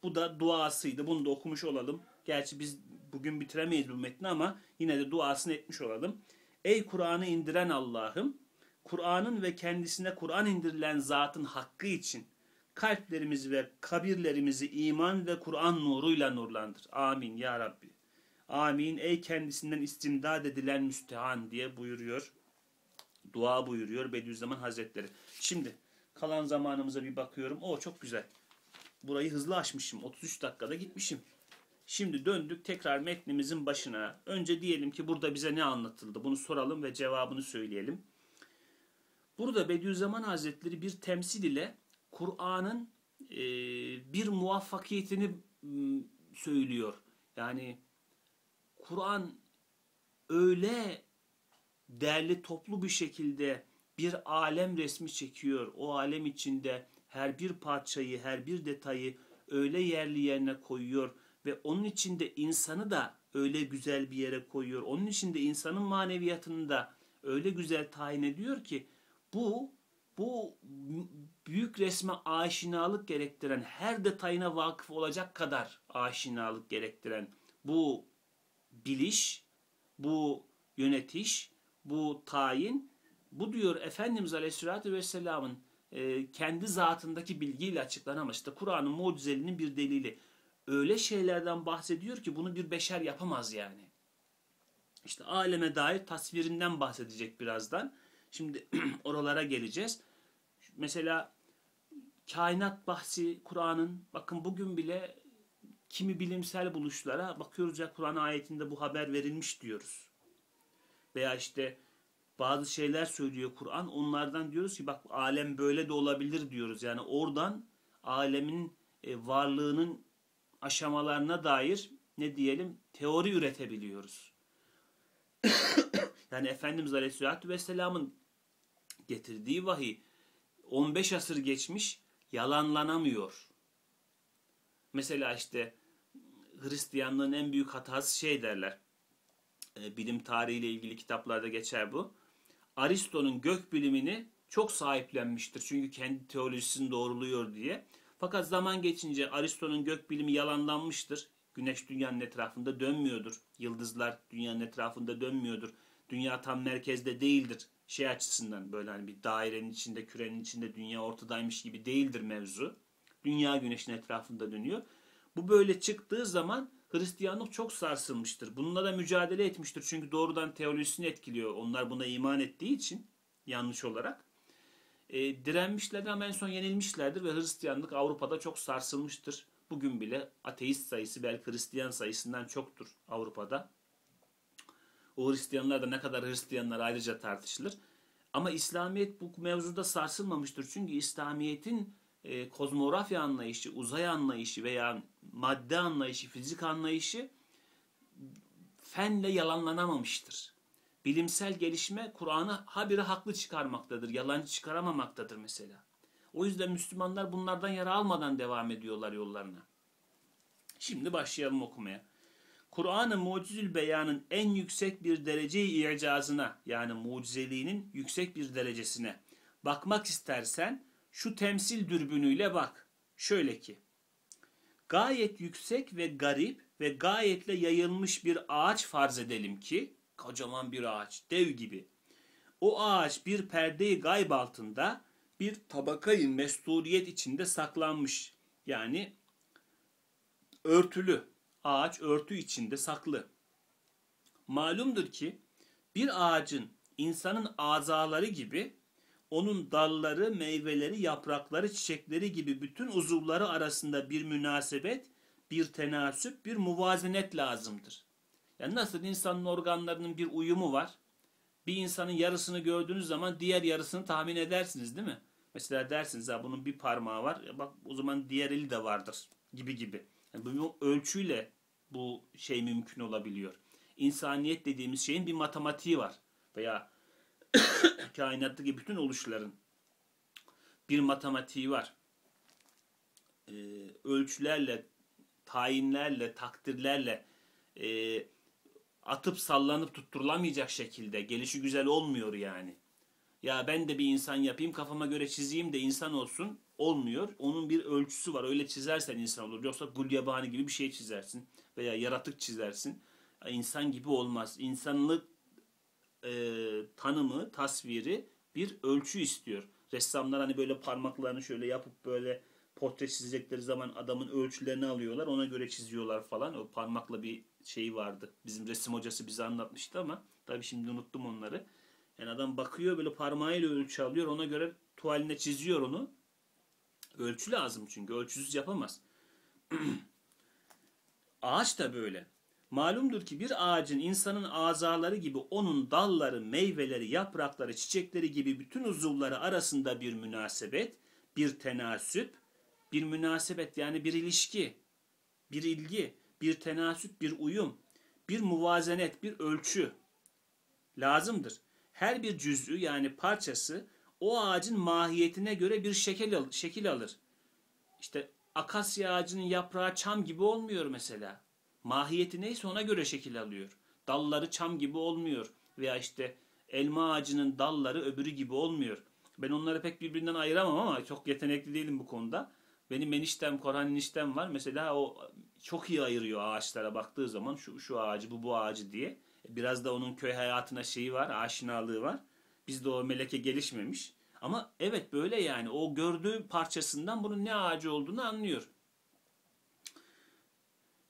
Bu da duasıydı. Bunu da okumuş olalım. Gerçi biz bugün bitiremeyiz bu metni ama yine de duasını etmiş olalım. Ey Kur'an'ı indiren Allah'ım, Kur'an'ın ve kendisine Kur'an indirilen zatın hakkı için kalplerimizi ve kabirlerimizi iman ve Kur'an nuruyla nurlandır. Amin ya Rabbi. Amin ey kendisinden istimdad edilen müstehan diye buyuruyor. Dua buyuruyor Bediüzzaman Hazretleri. Şimdi kalan zamanımıza bir bakıyorum. O çok güzel. Burayı hızlı açmışım. 33 dakikada gitmişim. Şimdi döndük tekrar metnimizin başına. Önce diyelim ki burada bize ne anlatıldı? Bunu soralım ve cevabını söyleyelim. Burada Bediüzzaman Hazretleri bir temsil ile Kur'an'ın e, bir muvaffakiyetini m, söylüyor. Yani Kur'an öyle değerli toplu bir şekilde bir alem resmi çekiyor. O alem içinde her bir parçayı, her bir detayı öyle yerli yerine koyuyor ve onun içinde insanı da öyle güzel bir yere koyuyor. Onun içinde insanın maneviyatını da öyle güzel tayin ediyor ki bu bu büyük resme aşinalık gerektiren, her detayına vakıf olacak kadar aşinalık gerektiren bu biliş, bu yönetiş, bu tayin, bu diyor Efendimiz Aleyhisselatü Vesselam'ın e, kendi zatındaki bilgiyle açıklanamaz. İşte Kur'an'ın mucizelinin bir delili. Öyle şeylerden bahsediyor ki bunu bir beşer yapamaz yani. İşte aleme dair tasvirinden bahsedecek birazdan. Şimdi oralara geleceğiz. Mesela kainat bahsi Kur'an'ın bakın bugün bile kimi bilimsel buluşlara bakıyoruz ya Kur'an ayetinde bu haber verilmiş diyoruz. Veya işte bazı şeyler söylüyor Kur'an. Onlardan diyoruz ki bak alem böyle de olabilir diyoruz. Yani oradan alemin e, varlığının aşamalarına dair ne diyelim teori üretebiliyoruz. yani Efendimiz Aleyhisselatü Vesselam'ın getirdiği vahiy 15 asır geçmiş yalanlanamıyor. Mesela işte Hristiyanlığın en büyük hatası şey derler. E, bilim tarihiyle ilgili kitaplarda geçer bu. Aristo'nun gök bilimini çok sahiplenmiştir. Çünkü kendi teolojisini doğruluyor diye. Fakat zaman geçince Aristo'nun gök bilimi yalanlanmıştır. Güneş dünyanın etrafında dönmüyordur. Yıldızlar dünyanın etrafında dönmüyordur. Dünya tam merkezde değildir. Şey açısından böyle hani bir dairenin içinde, kürenin içinde dünya ortadaymış gibi değildir mevzu. Dünya güneşin etrafında dönüyor. Bu böyle çıktığı zaman Hristiyanlık çok sarsılmıştır. Bununla da mücadele etmiştir. Çünkü doğrudan teolojisini etkiliyor. Onlar buna iman ettiği için yanlış olarak. E, direnmişlerdir ama en son yenilmişlerdir ve Hristiyanlık Avrupa'da çok sarsılmıştır. Bugün bile ateist sayısı belki Hristiyan sayısından çoktur Avrupa'da. O Hristiyanlar da ne kadar Hristiyanlar ayrıca tartışılır. Ama İslamiyet bu mevzuda sarsılmamıştır. Çünkü İslamiyet'in e, kozmografya anlayışı, uzay anlayışı veya madde anlayışı, fizik anlayışı fenle yalanlanamamıştır. Bilimsel gelişme Kur'an'ı habire haklı çıkarmaktadır, yalancı çıkaramamaktadır mesela. O yüzden Müslümanlar bunlardan yara almadan devam ediyorlar yollarına. Şimdi başlayalım okumaya. Kur'an-ı Mucizül Beyan'ın en yüksek bir dereceyi icazına yani mucizeliğinin yüksek bir derecesine bakmak istersen şu temsil dürbünüyle bak. Şöyle ki gayet yüksek ve garip ve gayetle yayılmış bir ağaç farz edelim ki kocaman bir ağaç dev gibi. O ağaç bir perdeyi gayb altında bir tabakayı mesturiyet içinde saklanmış. Yani örtülü. Ağaç örtü içinde saklı. Malumdur ki bir ağacın insanın azaları gibi onun dalları, meyveleri, yaprakları, çiçekleri gibi bütün uzuvları arasında bir münasebet, bir tenasüp, bir muvazenet lazımdır. Yani nasıl insanın organlarının bir uyumu var. Bir insanın yarısını gördüğünüz zaman diğer yarısını tahmin edersiniz değil mi? Mesela dersiniz ha bunun bir parmağı var. Ya bak o zaman diğer eli de vardır gibi gibi. Yani bu ölçüyle bu şey mümkün olabiliyor. İnsaniyet dediğimiz şeyin bir matematiği var. Veya kainattaki bütün oluşların bir matematiği var. Ee, ölçülerle, tayinlerle, takdirlerle e, atıp sallanıp tutturulamayacak şekilde gelişi güzel olmuyor yani. Ya ben de bir insan yapayım kafama göre çizeyim de insan olsun olmuyor. Onun bir ölçüsü var. Öyle çizersen insan olur. Yoksa gulyabani gibi bir şey çizersin veya yaratık çizersin. İnsan gibi olmaz. İnsanlık e, tanımı, tasviri bir ölçü istiyor. Ressamlar hani böyle parmaklarını şöyle yapıp böyle portre çizecekleri zaman adamın ölçülerini alıyorlar. Ona göre çiziyorlar falan. O parmakla bir şey vardı. Bizim resim hocası bize anlatmıştı ama tabii şimdi unuttum onları. Yani adam bakıyor böyle parmağıyla ölçü alıyor. Ona göre tuvaline çiziyor onu. Ölçü lazım çünkü. Ölçüsüz yapamaz. Ağaç da böyle. Malumdur ki bir ağacın insanın azaları gibi onun dalları, meyveleri, yaprakları, çiçekleri gibi bütün uzuvları arasında bir münasebet, bir tenasüp, bir münasebet yani bir ilişki, bir ilgi, bir tenasüp, bir uyum, bir muvazenet, bir ölçü lazımdır. Her bir cüz'ü yani parçası o ağacın mahiyetine göre bir şekil, al şekil alır. İşte akasya ağacının yaprağı çam gibi olmuyor mesela. Mahiyeti neyse ona göre şekil alıyor. Dalları çam gibi olmuyor. Veya işte elma ağacının dalları öbürü gibi olmuyor. Ben onları pek birbirinden ayıramam ama çok yetenekli değilim bu konuda. Benim eniştem, Korhan eniştem var. Mesela o çok iyi ayırıyor ağaçlara baktığı zaman şu şu ağacı, bu bu ağacı diye. Biraz da onun köy hayatına şeyi var, aşinalığı var. Bizde o meleke gelişmemiş. Ama evet böyle yani o gördüğü parçasından bunun ne ağacı olduğunu anlıyor.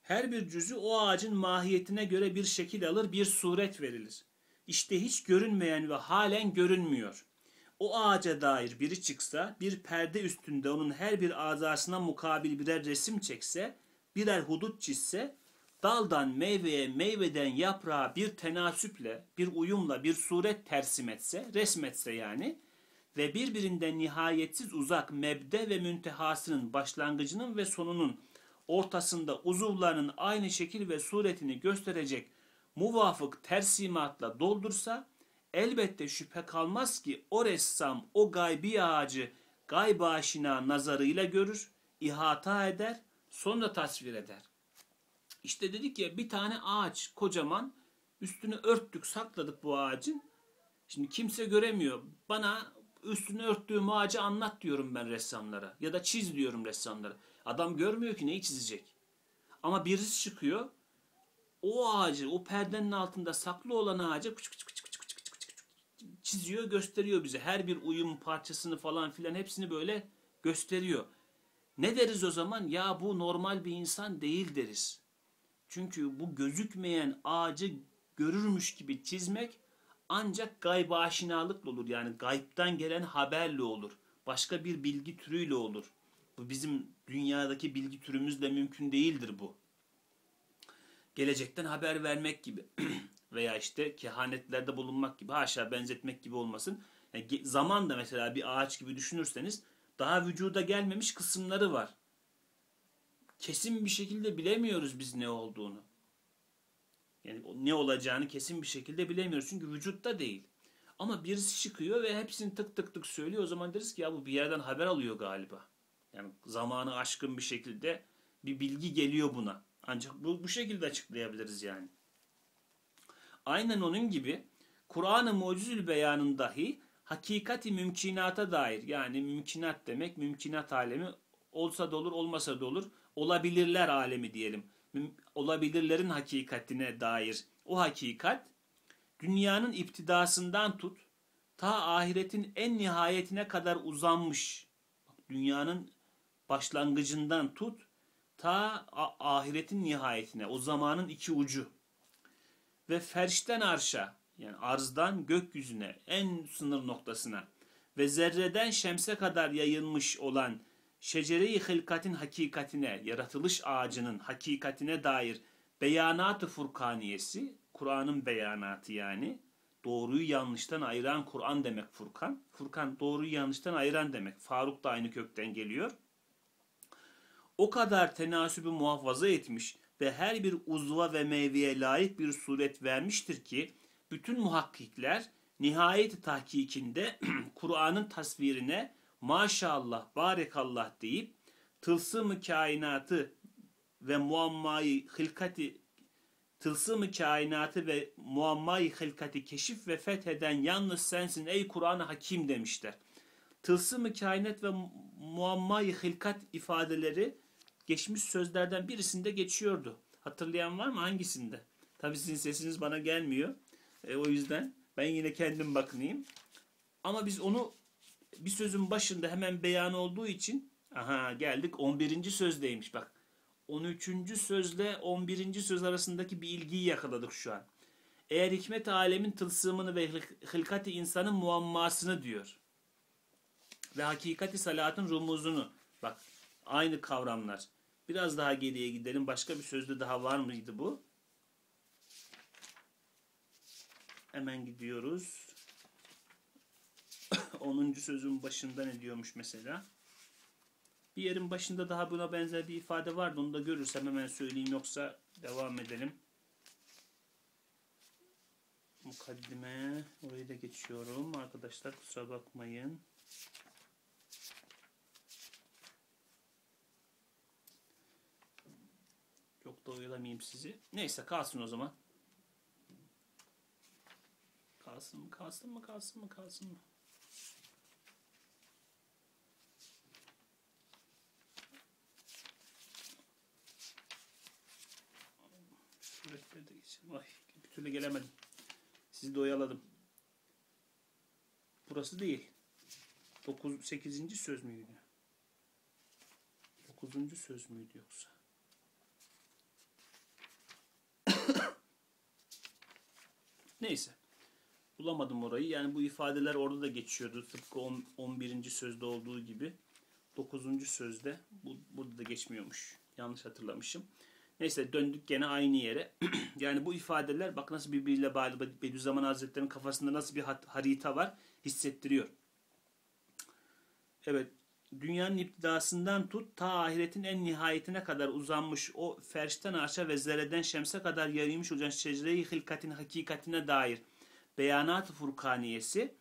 Her bir cüzü o ağacın mahiyetine göre bir şekil alır, bir suret verilir. İşte hiç görünmeyen ve halen görünmüyor. O ağaca dair biri çıksa, bir perde üstünde onun her bir azasına mukabil birer resim çekse, birer hudut çizse, daldan meyveye, meyveden yaprağa bir tenasüple, bir uyumla bir suret tersim etse, resmetse yani ve birbirinden nihayetsiz uzak mebde ve müntehasının başlangıcının ve sonunun ortasında uzuvlarının aynı şekil ve suretini gösterecek muvafık tersimatla doldursa elbette şüphe kalmaz ki o ressam o gaybi ağacı gayb aşina nazarıyla görür, ihata eder, sonra tasvir eder. İşte dedik ya bir tane ağaç kocaman üstünü örttük sakladık bu ağacın. Şimdi kimse göremiyor. Bana üstünü örttüğüm ağacı anlat diyorum ben ressamlara. Ya da çiz diyorum ressamlara. Adam görmüyor ki neyi çizecek. Ama birisi çıkıyor. O ağacı, o perdenin altında saklı olan küçük küçük küçük çiziyor, gösteriyor bize. Her bir uyum parçasını falan filan hepsini böyle gösteriyor. Ne deriz o zaman? Ya bu normal bir insan değil deriz. Çünkü bu gözükmeyen ağacı görürmüş gibi çizmek ancak gayb aşinalıkla olur. Yani gaybtan gelen haberle olur. Başka bir bilgi türüyle olur. Bu bizim dünyadaki bilgi türümüzle mümkün değildir bu. Gelecekten haber vermek gibi veya işte kehanetlerde bulunmak gibi haşa benzetmek gibi olmasın. Yani zaman da mesela bir ağaç gibi düşünürseniz daha vücuda gelmemiş kısımları var. Kesin bir şekilde bilemiyoruz biz ne olduğunu. Yani ne olacağını kesin bir şekilde bilemiyoruz. Çünkü vücutta değil. Ama birisi çıkıyor ve hepsini tık tık tık söylüyor. O zaman deriz ki ya bu bir yerden haber alıyor galiba. Yani zamanı aşkın bir şekilde bir bilgi geliyor buna. Ancak bu, bu şekilde açıklayabiliriz yani. Aynen onun gibi Kur'an-ı Mucizül Beyan'ın dahi hakikati mümkinata dair yani mümkinat demek mümkinat alemi olsa da olur olmasa da olur olabilirler alemi diyelim. Olabilirlerin hakikatine dair o hakikat dünyanın iptidasından tut ta ahiretin en nihayetine kadar uzanmış. Dünyanın başlangıcından tut ta ahiretin nihayetine o zamanın iki ucu ve ferşten arşa yani arzdan gökyüzüne en sınır noktasına ve zerreden şemse kadar yayılmış olan şecere-i hılkatin hakikatine, yaratılış ağacının hakikatine dair beyanat-ı furkaniyesi, Kur'an'ın beyanatı yani, doğruyu yanlıştan ayıran Kur'an demek Furkan. Furkan doğruyu yanlıştan ayıran demek. Faruk da aynı kökten geliyor. O kadar tenasübü muhafaza etmiş ve her bir uzva ve meyveye layık bir suret vermiştir ki, bütün muhakkikler nihayet tahkikinde Kur'an'ın tasvirine maşallah, barekallah deyip tılsım-ı kainatı ve muammayı hılkati tılsım-ı kainatı ve muammayı hılkati keşif ve fetheden yalnız sensin ey Kur'an-ı Hakim demişler. Tılsım-ı kainat ve muammayı hılkat ifadeleri geçmiş sözlerden birisinde geçiyordu. Hatırlayan var mı? Hangisinde? Tabii sizin sesiniz bana gelmiyor. E, o yüzden ben yine kendim bakınayım. Ama biz onu bir sözün başında hemen beyan olduğu için aha geldik 11. sözdeymiş bak. 13. sözle 11. söz arasındaki bir ilgiyi yakaladık şu an. Eğer hikmet alemin tılsımını ve hılkati insanın muammasını diyor. Ve hakikati salatın rumuzunu. Bak aynı kavramlar. Biraz daha geriye gidelim. Başka bir sözde daha var mıydı bu? Hemen gidiyoruz. 10. sözün başında ne diyormuş mesela? Bir yerin başında daha buna benzer bir ifade vardı. Onu da görürsem hemen söyleyeyim yoksa devam edelim. Mukaddime. Orayı da geçiyorum. Arkadaşlar kusura bakmayın. Çok da oyalamayayım sizi. Neyse kalsın o zaman. Kalsın mı kalsın mı kalsın mı kalsın mı? Suretleri de. Ay bir türlü gelemedim. Sizi de oyaladım. Burası değil. 9, 8. söz müydü? 9. söz müydü yoksa? Neyse. Bulamadım orayı. Yani bu ifadeler orada da geçiyordu. Tıpkı 11. sözde olduğu gibi. 9. sözde bu, burada da geçmiyormuş. Yanlış hatırlamışım. Neyse döndük gene aynı yere. yani bu ifadeler bak nasıl birbiriyle bağlı. Bediüzzaman Hazretleri'nin kafasında nasıl bir harita var hissettiriyor. Evet dünyanın iptidasından tut ta ahiretin en nihayetine kadar uzanmış o ferşten arşa ve zerreden şemse kadar yayılmış olan şecre-i hilkatin hakikatine dair beyanat-ı furkaniyesi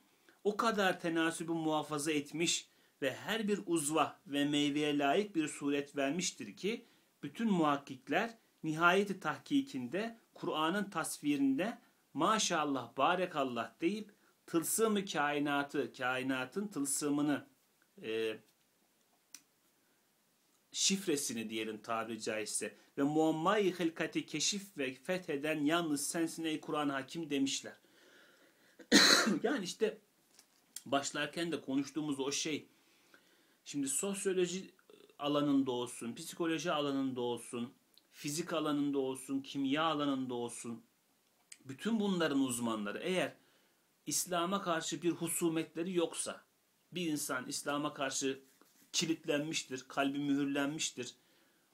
o kadar tenasübü muhafaza etmiş ve her bir uzva ve meyveye layık bir suret vermiştir ki bütün muhakkikler nihayeti tahkikinde Kur'an'ın tasvirinde maşallah barekallah deyip tılsımı kainatı, kainatın tılsımını e, şifresini diyelim tabiri caizse ve muammayı hılkati keşif ve fetheden yalnız sensin ey Kur'an hakim demişler. yani işte başlarken de konuştuğumuz o şey şimdi sosyoloji alanında olsun, psikoloji alanında olsun, fizik alanında olsun, kimya alanında olsun bütün bunların uzmanları eğer İslam'a karşı bir husumetleri yoksa bir insan İslam'a karşı kilitlenmiştir, kalbi mühürlenmiştir,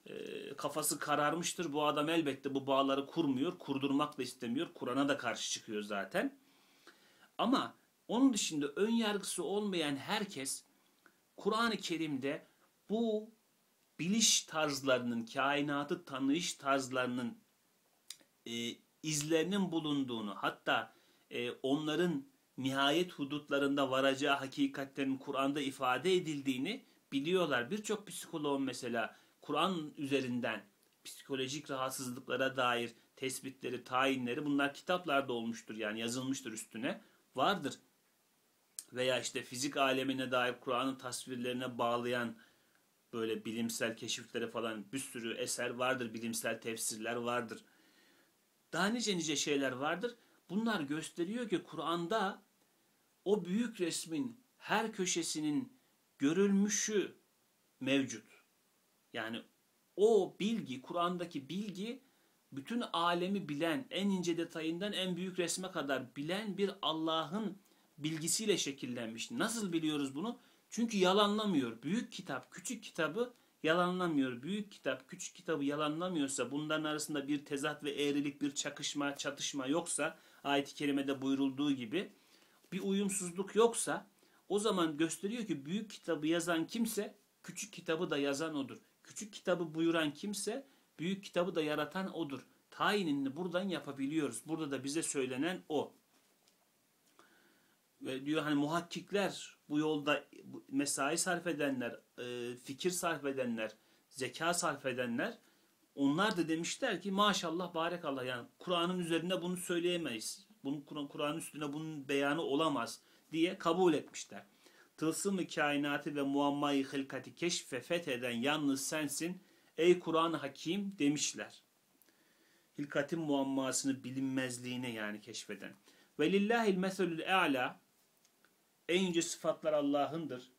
e, kafası kararmıştır. Bu adam elbette bu bağları kurmuyor, kurdurmak da istemiyor. Kur'an'a da karşı çıkıyor zaten. Ama onun dışında ön yargısı olmayan herkes Kur'an-ı Kerim'de bu biliş tarzlarının, kainatı tanıyış tarzlarının e, izlerinin bulunduğunu, hatta e, onların nihayet hudutlarında varacağı hakikatlerin Kur'an'da ifade edildiğini biliyorlar. Birçok psikoloğun mesela Kur'an üzerinden psikolojik rahatsızlıklara dair tespitleri, tayinleri bunlar kitaplarda olmuştur yani yazılmıştır üstüne. Vardır. Veya işte fizik alemine dair Kur'an'ın tasvirlerine bağlayan böyle bilimsel keşiflere falan bir sürü eser vardır, bilimsel tefsirler vardır. Daha nice nice şeyler vardır. Bunlar gösteriyor ki Kur'an'da o büyük resmin her köşesinin görülmüşü mevcut. Yani o bilgi, Kur'an'daki bilgi bütün alemi bilen, en ince detayından en büyük resme kadar bilen bir Allah'ın bilgisiyle şekillenmiş. Nasıl biliyoruz bunu? Çünkü yalanlamıyor. Büyük kitap, küçük kitabı yalanlamıyor. Büyük kitap, küçük kitabı yalanlamıyorsa, bunların arasında bir tezat ve eğrilik, bir çakışma, çatışma yoksa, ayet-i kerimede buyurulduğu gibi, bir uyumsuzluk yoksa, o zaman gösteriyor ki büyük kitabı yazan kimse, küçük kitabı da yazan odur. Küçük kitabı buyuran kimse, büyük kitabı da yaratan odur. Tayinini buradan yapabiliyoruz. Burada da bize söylenen o. Ve diyor hani muhakkikler bu yolda mesai sarf edenler, e, fikir sarf edenler, zeka sarf edenler onlar da demişler ki maşallah barekallah yani Kur'an'ın üzerinde bunu söyleyemeyiz. Bunun Kur'an'ın üstüne bunun beyanı olamaz diye kabul etmişler. Tılsım-ı kainatı ve muammayı hılkati keşfe fetheden yalnız sensin ey Kur'an hakim demişler. Hilkatin muammasını bilinmezliğine yani keşfeden. Ve lillahil meselül e'la en yüce sıfatlar Allah'ındır.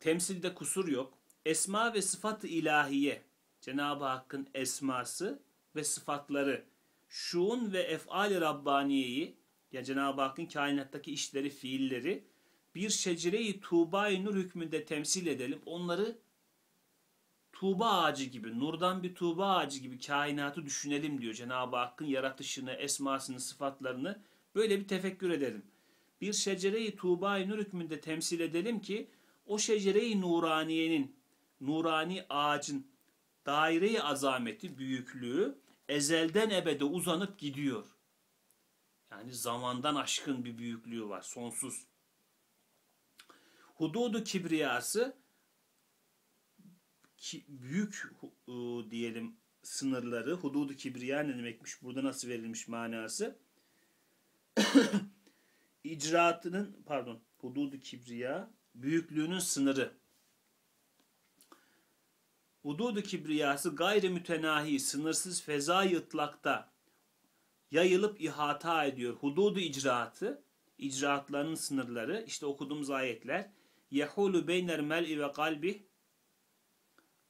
Temsilde kusur yok. Esma ve sıfat-ı ilahiye, Cenab-ı Hakk'ın esması ve sıfatları, şuun ve ef'al-i Rabbaniye'yi, ya Cenab-ı Hakk'ın kainattaki işleri, fiilleri, bir şecere-i tuğba nur hükmünde temsil edelim. Onları tuğba ağacı gibi, nurdan bir tuğba ağacı gibi kainatı düşünelim diyor. Cenab-ı Hakk'ın yaratışını, esmasını, sıfatlarını böyle bir tefekkür edelim bir şecere-i tuğba-i nur hükmünde temsil edelim ki o şecere-i nuraniyenin, nurani ağacın daire-i azameti, büyüklüğü ezelden ebede uzanıp gidiyor. Yani zamandan aşkın bir büyüklüğü var, sonsuz. Hududu kibriyası ki, büyük ıı, diyelim sınırları, hududu kibriya ne demekmiş, burada nasıl verilmiş manası? icraatının pardon hududu kibriya büyüklüğünün sınırı. Hududu kibriyası gayri mütenahi, sınırsız fezai ıtlakta yayılıp ihata ediyor. Hududu icraatı, icraatlarının sınırları, işte okuduğumuz ayetler. Yehulu beyner mel'i ve kalbi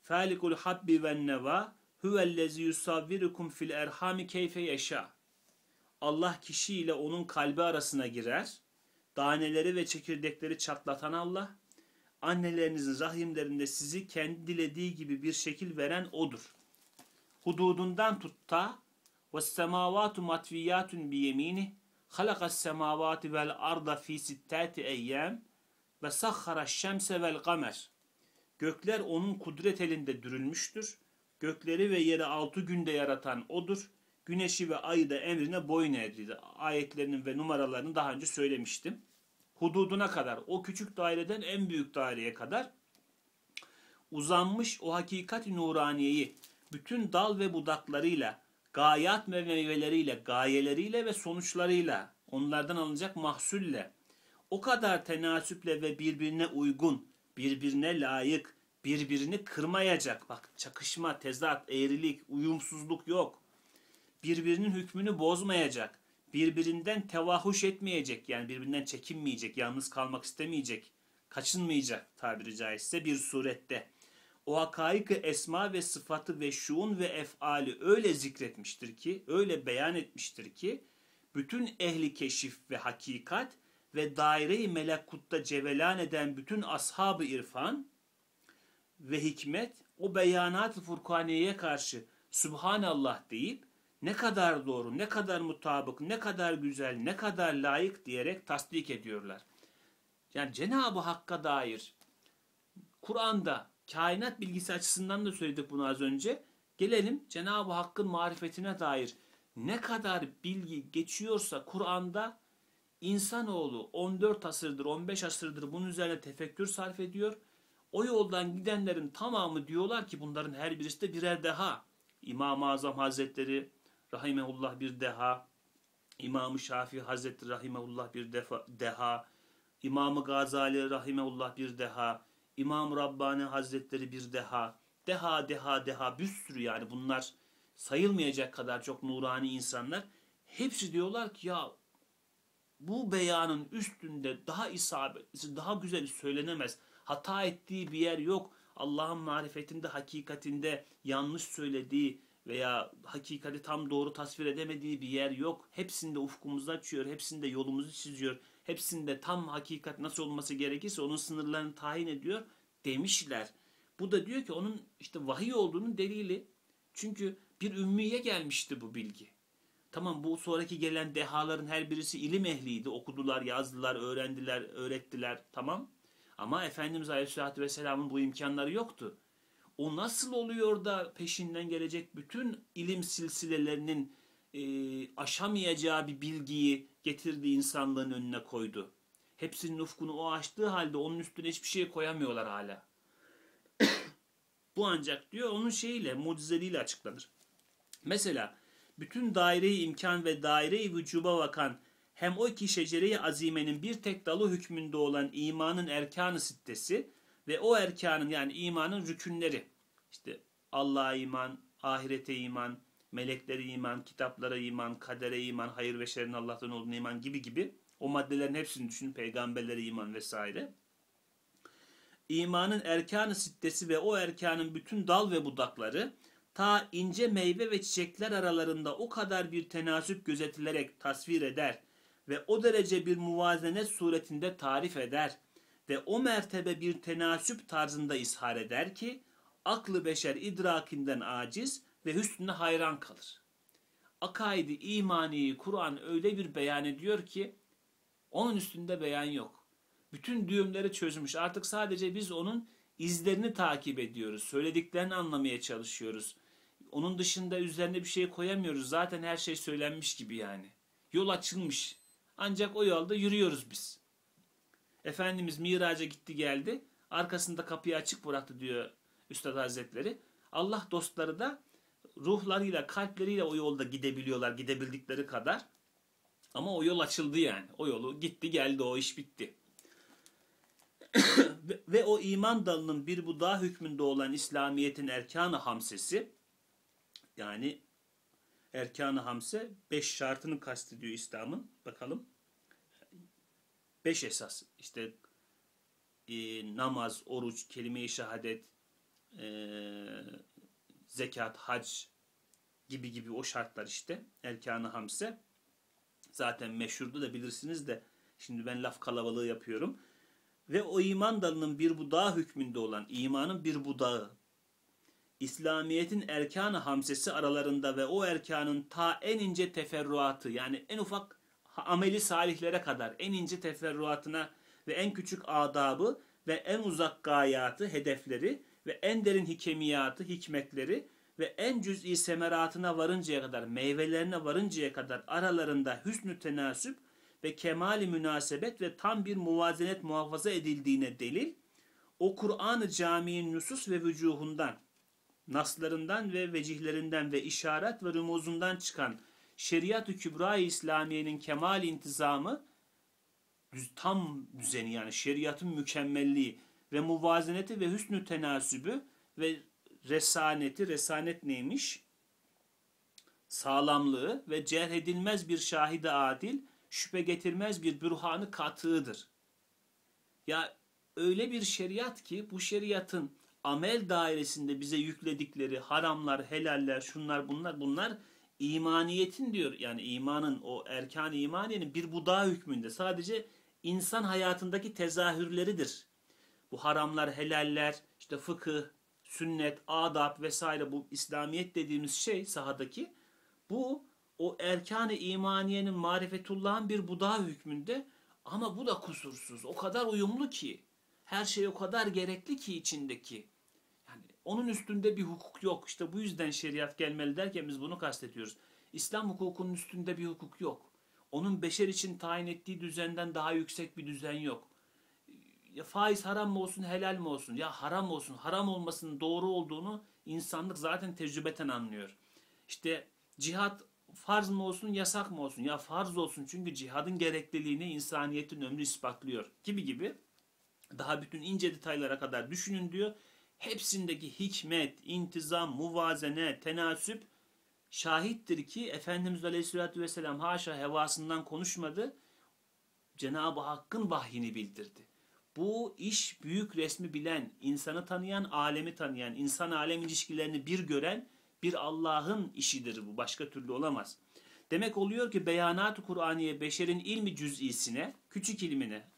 falikul habbi ve neva huvellezi yusavvirukum fil erhami keyfe yeşâ. Allah kişiyle onun kalbi arasına girer. Daneleri ve çekirdekleri çatlatan Allah, annelerinizin rahimlerinde sizi kendi dilediği gibi bir şekil veren O'dur. Hududundan tutta bi yemini halakas semavati vel arda fi sittati eyyam ve sahhara şemse vel kamer. Gökler onun kudret elinde dürülmüştür. Gökleri ve yeri altı günde yaratan O'dur güneşi ve ayı da emrine boyun eğdirdi. Ayetlerinin ve numaralarını daha önce söylemiştim. Hududuna kadar, o küçük daireden en büyük daireye kadar uzanmış o hakikat-i nuraniyeyi bütün dal ve budaklarıyla, gayat ve meyveleriyle, gayeleriyle ve sonuçlarıyla onlardan alınacak mahsulle o kadar tenasüple ve birbirine uygun, birbirine layık, birbirini kırmayacak. Bak çakışma, tezat, eğrilik, uyumsuzluk yok. Birbirinin hükmünü bozmayacak. Birbirinden tevahuş etmeyecek. Yani birbirinden çekinmeyecek, yalnız kalmak istemeyecek, kaçınmayacak tabiri caizse bir surette. O hakaik esma ve sıfatı ve şuun ve efali öyle zikretmiştir ki, öyle beyan etmiştir ki, bütün ehli keşif ve hakikat ve daire-i melekutta cevelan eden bütün ashab-ı irfan ve hikmet o beyanat-ı furkaniyeye karşı Subhanallah deyip ne kadar doğru, ne kadar mutabık, ne kadar güzel, ne kadar layık diyerek tasdik ediyorlar. Yani Cenab-ı Hakk'a dair Kur'an'da kainat bilgisi açısından da söyledik bunu az önce. Gelelim Cenab-ı Hakk'ın marifetine dair ne kadar bilgi geçiyorsa Kur'an'da insanoğlu 14 asırdır, 15 asırdır bunun üzerine tefekkür sarf ediyor. O yoldan gidenlerin tamamı diyorlar ki bunların her birisi de birer deha. İmam-ı Azam Hazretleri Rahimehullah bir deha. İmam-ı Şafii Hazretleri Rahimehullah bir defa, deha. İmam-ı Gazali Rahimehullah bir deha. İmam Rabbani Hazretleri bir deha. Deha, deha, deha bir sürü yani bunlar sayılmayacak kadar çok nurani insanlar. Hepsi diyorlar ki ya bu beyanın üstünde daha isabetli, daha güzel söylenemez. Hata ettiği bir yer yok. Allah'ın marifetinde, hakikatinde yanlış söylediği veya hakikati tam doğru tasvir edemediği bir yer yok. Hepsinde ufkumuzu açıyor, hepsinde yolumuzu çiziyor. Hepsinde tam hakikat nasıl olması gerekirse onun sınırlarını tayin ediyor demişler. Bu da diyor ki onun işte vahiy olduğunun delili. Çünkü bir ümmiye gelmişti bu bilgi. Tamam bu sonraki gelen dehaların her birisi ilim ehliydi. Okudular, yazdılar, öğrendiler, öğrettiler. Tamam. Ama Efendimiz Aleyhisselatü Vesselam'ın bu imkanları yoktu. O nasıl oluyor da peşinden gelecek bütün ilim silsilelerinin e, aşamayacağı bir bilgiyi getirdiği insanlığın önüne koydu. Hepsinin ufkunu o açtığı halde onun üstüne hiçbir şey koyamıyorlar hala. bu ancak diyor onun şeyiyle, mucizeliğiyle açıklanır. Mesela bütün daire-i imkan ve daire-i vücuba bakan hem o iki şecere-i azimenin bir tek dalı hükmünde olan imanın erkanı sittesi ve o erkanın yani imanın rükünleri. İşte Allah'a iman, ahirete iman, meleklere iman, kitaplara iman, kadere iman, hayır ve şerrin Allah'tan olduğuna iman gibi gibi o maddelerin hepsini düşünün. Peygamberlere iman vesaire. İmanın erkanı sittesi ve o erkanın bütün dal ve budakları ta ince meyve ve çiçekler aralarında o kadar bir tenasüp gözetilerek tasvir eder ve o derece bir muvazenet suretinde tarif eder ve o mertebe bir tenasüp tarzında ishar eder ki aklı beşer idrakinden aciz ve hüsnüne hayran kalır. Akaidi imaniyi Kur'an öyle bir beyan ediyor ki onun üstünde beyan yok. Bütün düğümleri çözmüş. Artık sadece biz onun izlerini takip ediyoruz. Söylediklerini anlamaya çalışıyoruz. Onun dışında üzerine bir şey koyamıyoruz. Zaten her şey söylenmiş gibi yani. Yol açılmış. Ancak o yolda yürüyoruz biz. Efendimiz miraca gitti geldi. Arkasında kapıyı açık bıraktı diyor Üstad Hazretleri. Allah dostları da ruhlarıyla, kalpleriyle o yolda gidebiliyorlar gidebildikleri kadar. Ama o yol açıldı yani. O yolu gitti geldi o iş bitti. ve o iman dalının bir budağı hükmünde olan İslamiyet'in erkanı hamsesi yani erkanı hamse beş şartını kastediyor İslam'ın. Bakalım. Beş esas. İşte e, namaz, oruç, kelime-i şehadet, e, zekat, hac gibi gibi o şartlar işte. Erkanı hamse. Zaten meşhurdu da bilirsiniz de şimdi ben laf kalabalığı yapıyorum. Ve o iman dalının bir budağı hükmünde olan imanın bir budağı İslamiyet'in erkanı hamsesi aralarında ve o erkanın ta en ince teferruatı yani en ufak ameli salihlere kadar en ince teferruatına ve en küçük adabı ve en uzak gayatı, hedefleri ve en derin hikemiyatı, hikmetleri ve en cüz'i semeratına varıncaya kadar, meyvelerine varıncaya kadar aralarında hüsnü tenasüp ve kemali münasebet ve tam bir muvazenet muhafaza edildiğine delil, o Kur'an-ı Cami'nin nusus ve vücuhundan, naslarından ve vecihlerinden ve işaret ve rumuzundan çıkan şeriat-ı kübra-i İslamiye'nin kemal intizamı tam düzeni yani şeriatın mükemmelliği ve muvazeneti ve hüsnü tenasübü ve resaneti, resanet neymiş? Sağlamlığı ve cerh edilmez bir şahide adil, şüphe getirmez bir bürhanı katığıdır. Ya öyle bir şeriat ki bu şeriatın amel dairesinde bize yükledikleri haramlar, helaller, şunlar bunlar bunlar imaniyetin diyor. Yani imanın o erkan imaniyenin bir budağı hükmünde sadece insan hayatındaki tezahürleridir. Bu haramlar, helaller, işte fıkıh, sünnet, adab vesaire bu İslamiyet dediğimiz şey sahadaki bu o erkan-ı imaniyenin marifetullah'ın bir budağı hükmünde ama bu da kusursuz. O kadar uyumlu ki. Her şey o kadar gerekli ki içindeki. Onun üstünde bir hukuk yok. İşte bu yüzden şeriat gelmeli derken biz bunu kastediyoruz. İslam hukukunun üstünde bir hukuk yok. Onun beşer için tayin ettiği düzenden daha yüksek bir düzen yok. Ya faiz haram mı olsun, helal mi olsun? Ya haram olsun. Haram olmasının doğru olduğunu insanlık zaten tecrübeten anlıyor. İşte cihat farz mı olsun, yasak mı olsun? Ya farz olsun çünkü cihadın gerekliliğini insaniyetin ömrü ispatlıyor gibi gibi. Daha bütün ince detaylara kadar düşünün diyor. Hepsindeki hikmet, intizam, muvazene, tenasüp şahittir ki Efendimiz Aleyhisselatü Vesselam haşa hevasından konuşmadı. Cenab-ı Hakk'ın vahyini bildirdi. Bu iş büyük resmi bilen, insanı tanıyan, alemi tanıyan, insan alem ilişkilerini bir gören bir Allah'ın işidir bu. Başka türlü olamaz. Demek oluyor ki beyanat-ı Kur'aniye beşerin ilmi cüz'isine, küçük ilmine,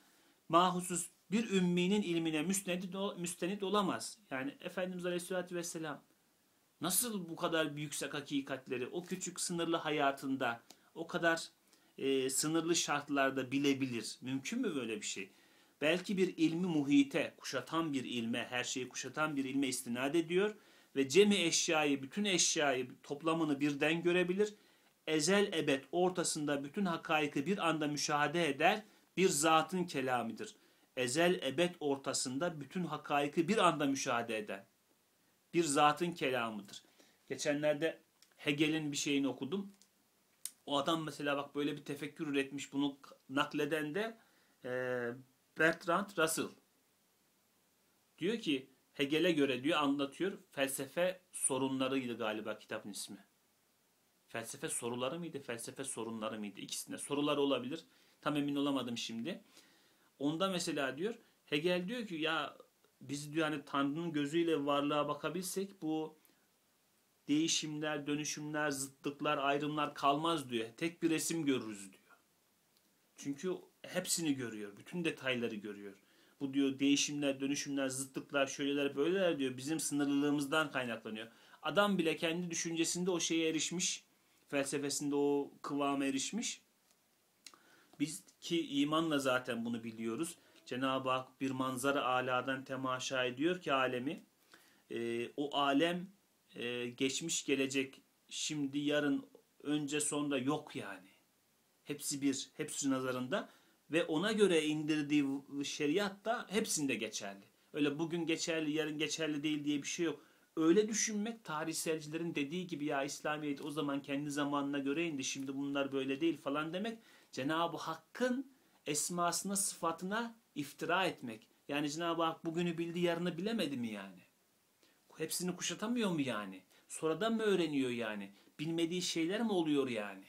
mahusus bir ümminin ilmine müstenit, müstenit olamaz. Yani Efendimiz Aleyhisselatü Vesselam nasıl bu kadar büyüksek hakikatleri o küçük sınırlı hayatında o kadar e, sınırlı şartlarda bilebilir? Mümkün mü böyle bir şey? Belki bir ilmi muhite, kuşatan bir ilme, her şeyi kuşatan bir ilme istinad ediyor ve cemi eşyayı, bütün eşyayı toplamını birden görebilir. Ezel ebed ortasında bütün hakaiki bir anda müşahede eder, bir zatın kelamidir. Ezel ebed ortasında bütün hakaiki bir anda müşahede eder. Bir zatın kelamıdır. Geçenlerde Hegel'in bir şeyini okudum. O adam mesela bak böyle bir tefekkür üretmiş bunu nakleden de e, Bertrand Russell. Diyor ki Hegel'e göre diyor anlatıyor felsefe sorunlarıydı galiba kitabın ismi. Felsefe soruları mıydı, felsefe sorunları mıydı? İkisinde soruları olabilir. Tam emin olamadım şimdi. Onda mesela diyor Hegel diyor ki ya biz diyor hani Tanrı'nın gözüyle varlığa bakabilsek bu değişimler, dönüşümler, zıtlıklar, ayrımlar kalmaz diyor. Tek bir resim görürüz diyor. Çünkü hepsini görüyor. Bütün detayları görüyor. Bu diyor değişimler, dönüşümler, zıtlıklar, şöyleler, böyleler diyor. Bizim sınırlılığımızdan kaynaklanıyor. Adam bile kendi düşüncesinde o şeye erişmiş. Felsefesinde o kıvama erişmiş. Biz ki imanla zaten bunu biliyoruz. Cenab-ı Hak bir manzara aladan temaşa ediyor ki alemi. E, o alem e, geçmiş gelecek şimdi yarın önce sonra yok yani. Hepsi bir, hepsi nazarında ve ona göre indirdiği şeriat da hepsinde geçerli. Öyle bugün geçerli, yarın geçerli değil diye bir şey yok. Öyle düşünmek tarihselcilerin dediği gibi ya İslamiyet o zaman kendi zamanına göre indi şimdi bunlar böyle değil falan demek Cenab-ı Hakk'ın esmasına sıfatına iftira etmek. Yani Cenab-ı Hak bugünü bildi yarını bilemedi mi yani? Hepsini kuşatamıyor mu yani? Sonradan mı öğreniyor yani? Bilmediği şeyler mi oluyor yani?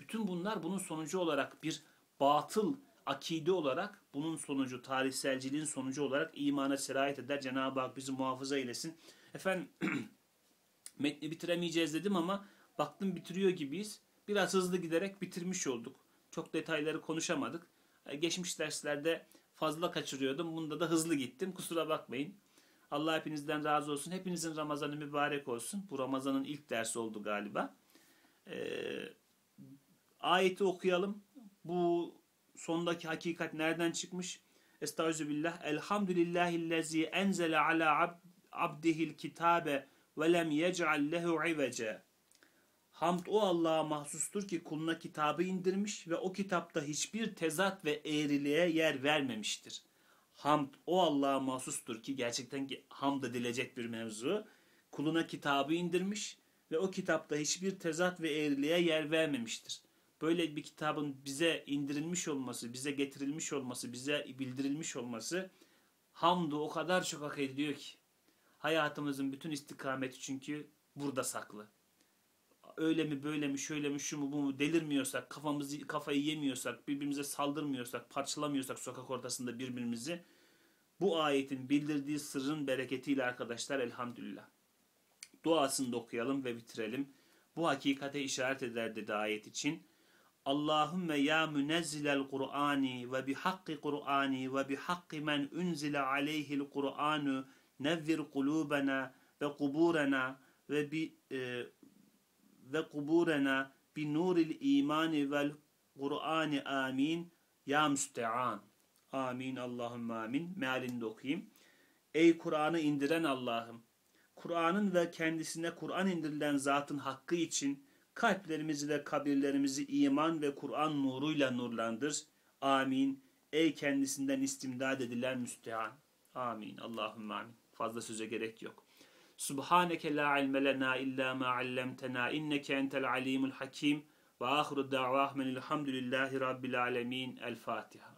Bütün bunlar bunun sonucu olarak bir batıl akide olarak bunun sonucu tarihselciliğin sonucu olarak imana sirayet eder. Cenab-ı Hak bizi muhafaza eylesin. Efendim metni bitiremeyeceğiz dedim ama baktım bitiriyor gibiyiz. Biraz hızlı giderek bitirmiş olduk. Çok detayları konuşamadık. E, geçmiş derslerde fazla kaçırıyordum. Bunda da hızlı gittim. Kusura bakmayın. Allah hepinizden razı olsun. Hepinizin Ramazanı mübarek olsun. Bu Ramazan'ın ilk dersi oldu galiba. Ee, ayeti okuyalım. Bu sondaki hakikat nereden çıkmış? Estağfirullah. Elhamdülillahillezî enzele ala abdihil kitabe ve lem yec'al lehu ivece. Hamd o Allah'a mahsustur ki kuluna kitabı indirmiş ve o kitapta hiçbir tezat ve eğriliğe yer vermemiştir. Hamd o Allah'a mahsustur ki gerçekten ki hamd edilecek bir mevzu. Kuluna kitabı indirmiş ve o kitapta hiçbir tezat ve eğriliğe yer vermemiştir. Böyle bir kitabın bize indirilmiş olması, bize getirilmiş olması, bize bildirilmiş olması hamdu o kadar çok hak ediyor ki. Hayatımızın bütün istikameti çünkü burada saklı. Öyle mi böyle mi şöyle mi şu mu bu mu delirmiyorsak, kafamızı kafayı yemiyorsak, birbirimize saldırmıyorsak, parçalamıyorsak sokak ortasında birbirimizi bu ayetin bildirdiği sırrın bereketiyle arkadaşlar elhamdülillah. Duasını da okuyalım ve bitirelim. Bu hakikate işaret eder dedi ayet için. Allahümme ya münezzilel Kur'ani ve bihakki Kur'ani ve bihakki men unzile aleyhil Kur'anu nevvir kulubena ve kuburena ve bi e, ve kuburena bi nuril imani vel Kur'ani amin ya müstean. Amin Allahümme amin. Mealini okuyayım. Ey Kur'an'ı indiren Allah'ım. Kur'an'ın ve kendisine Kur'an indirilen zatın hakkı için kalplerimizi ve kabirlerimizi iman ve Kur'an nuruyla nurlandır. Amin. Ey kendisinden istimdad edilen müstehan. Amin. Allahümme amin. Fazla söze gerek yok. Subhaneke la ilme lena illa ma allamtena inneke entel alimul hakim ve ahiru da'vahmenilhamdülillahi rabbil alemin. El Fatiha.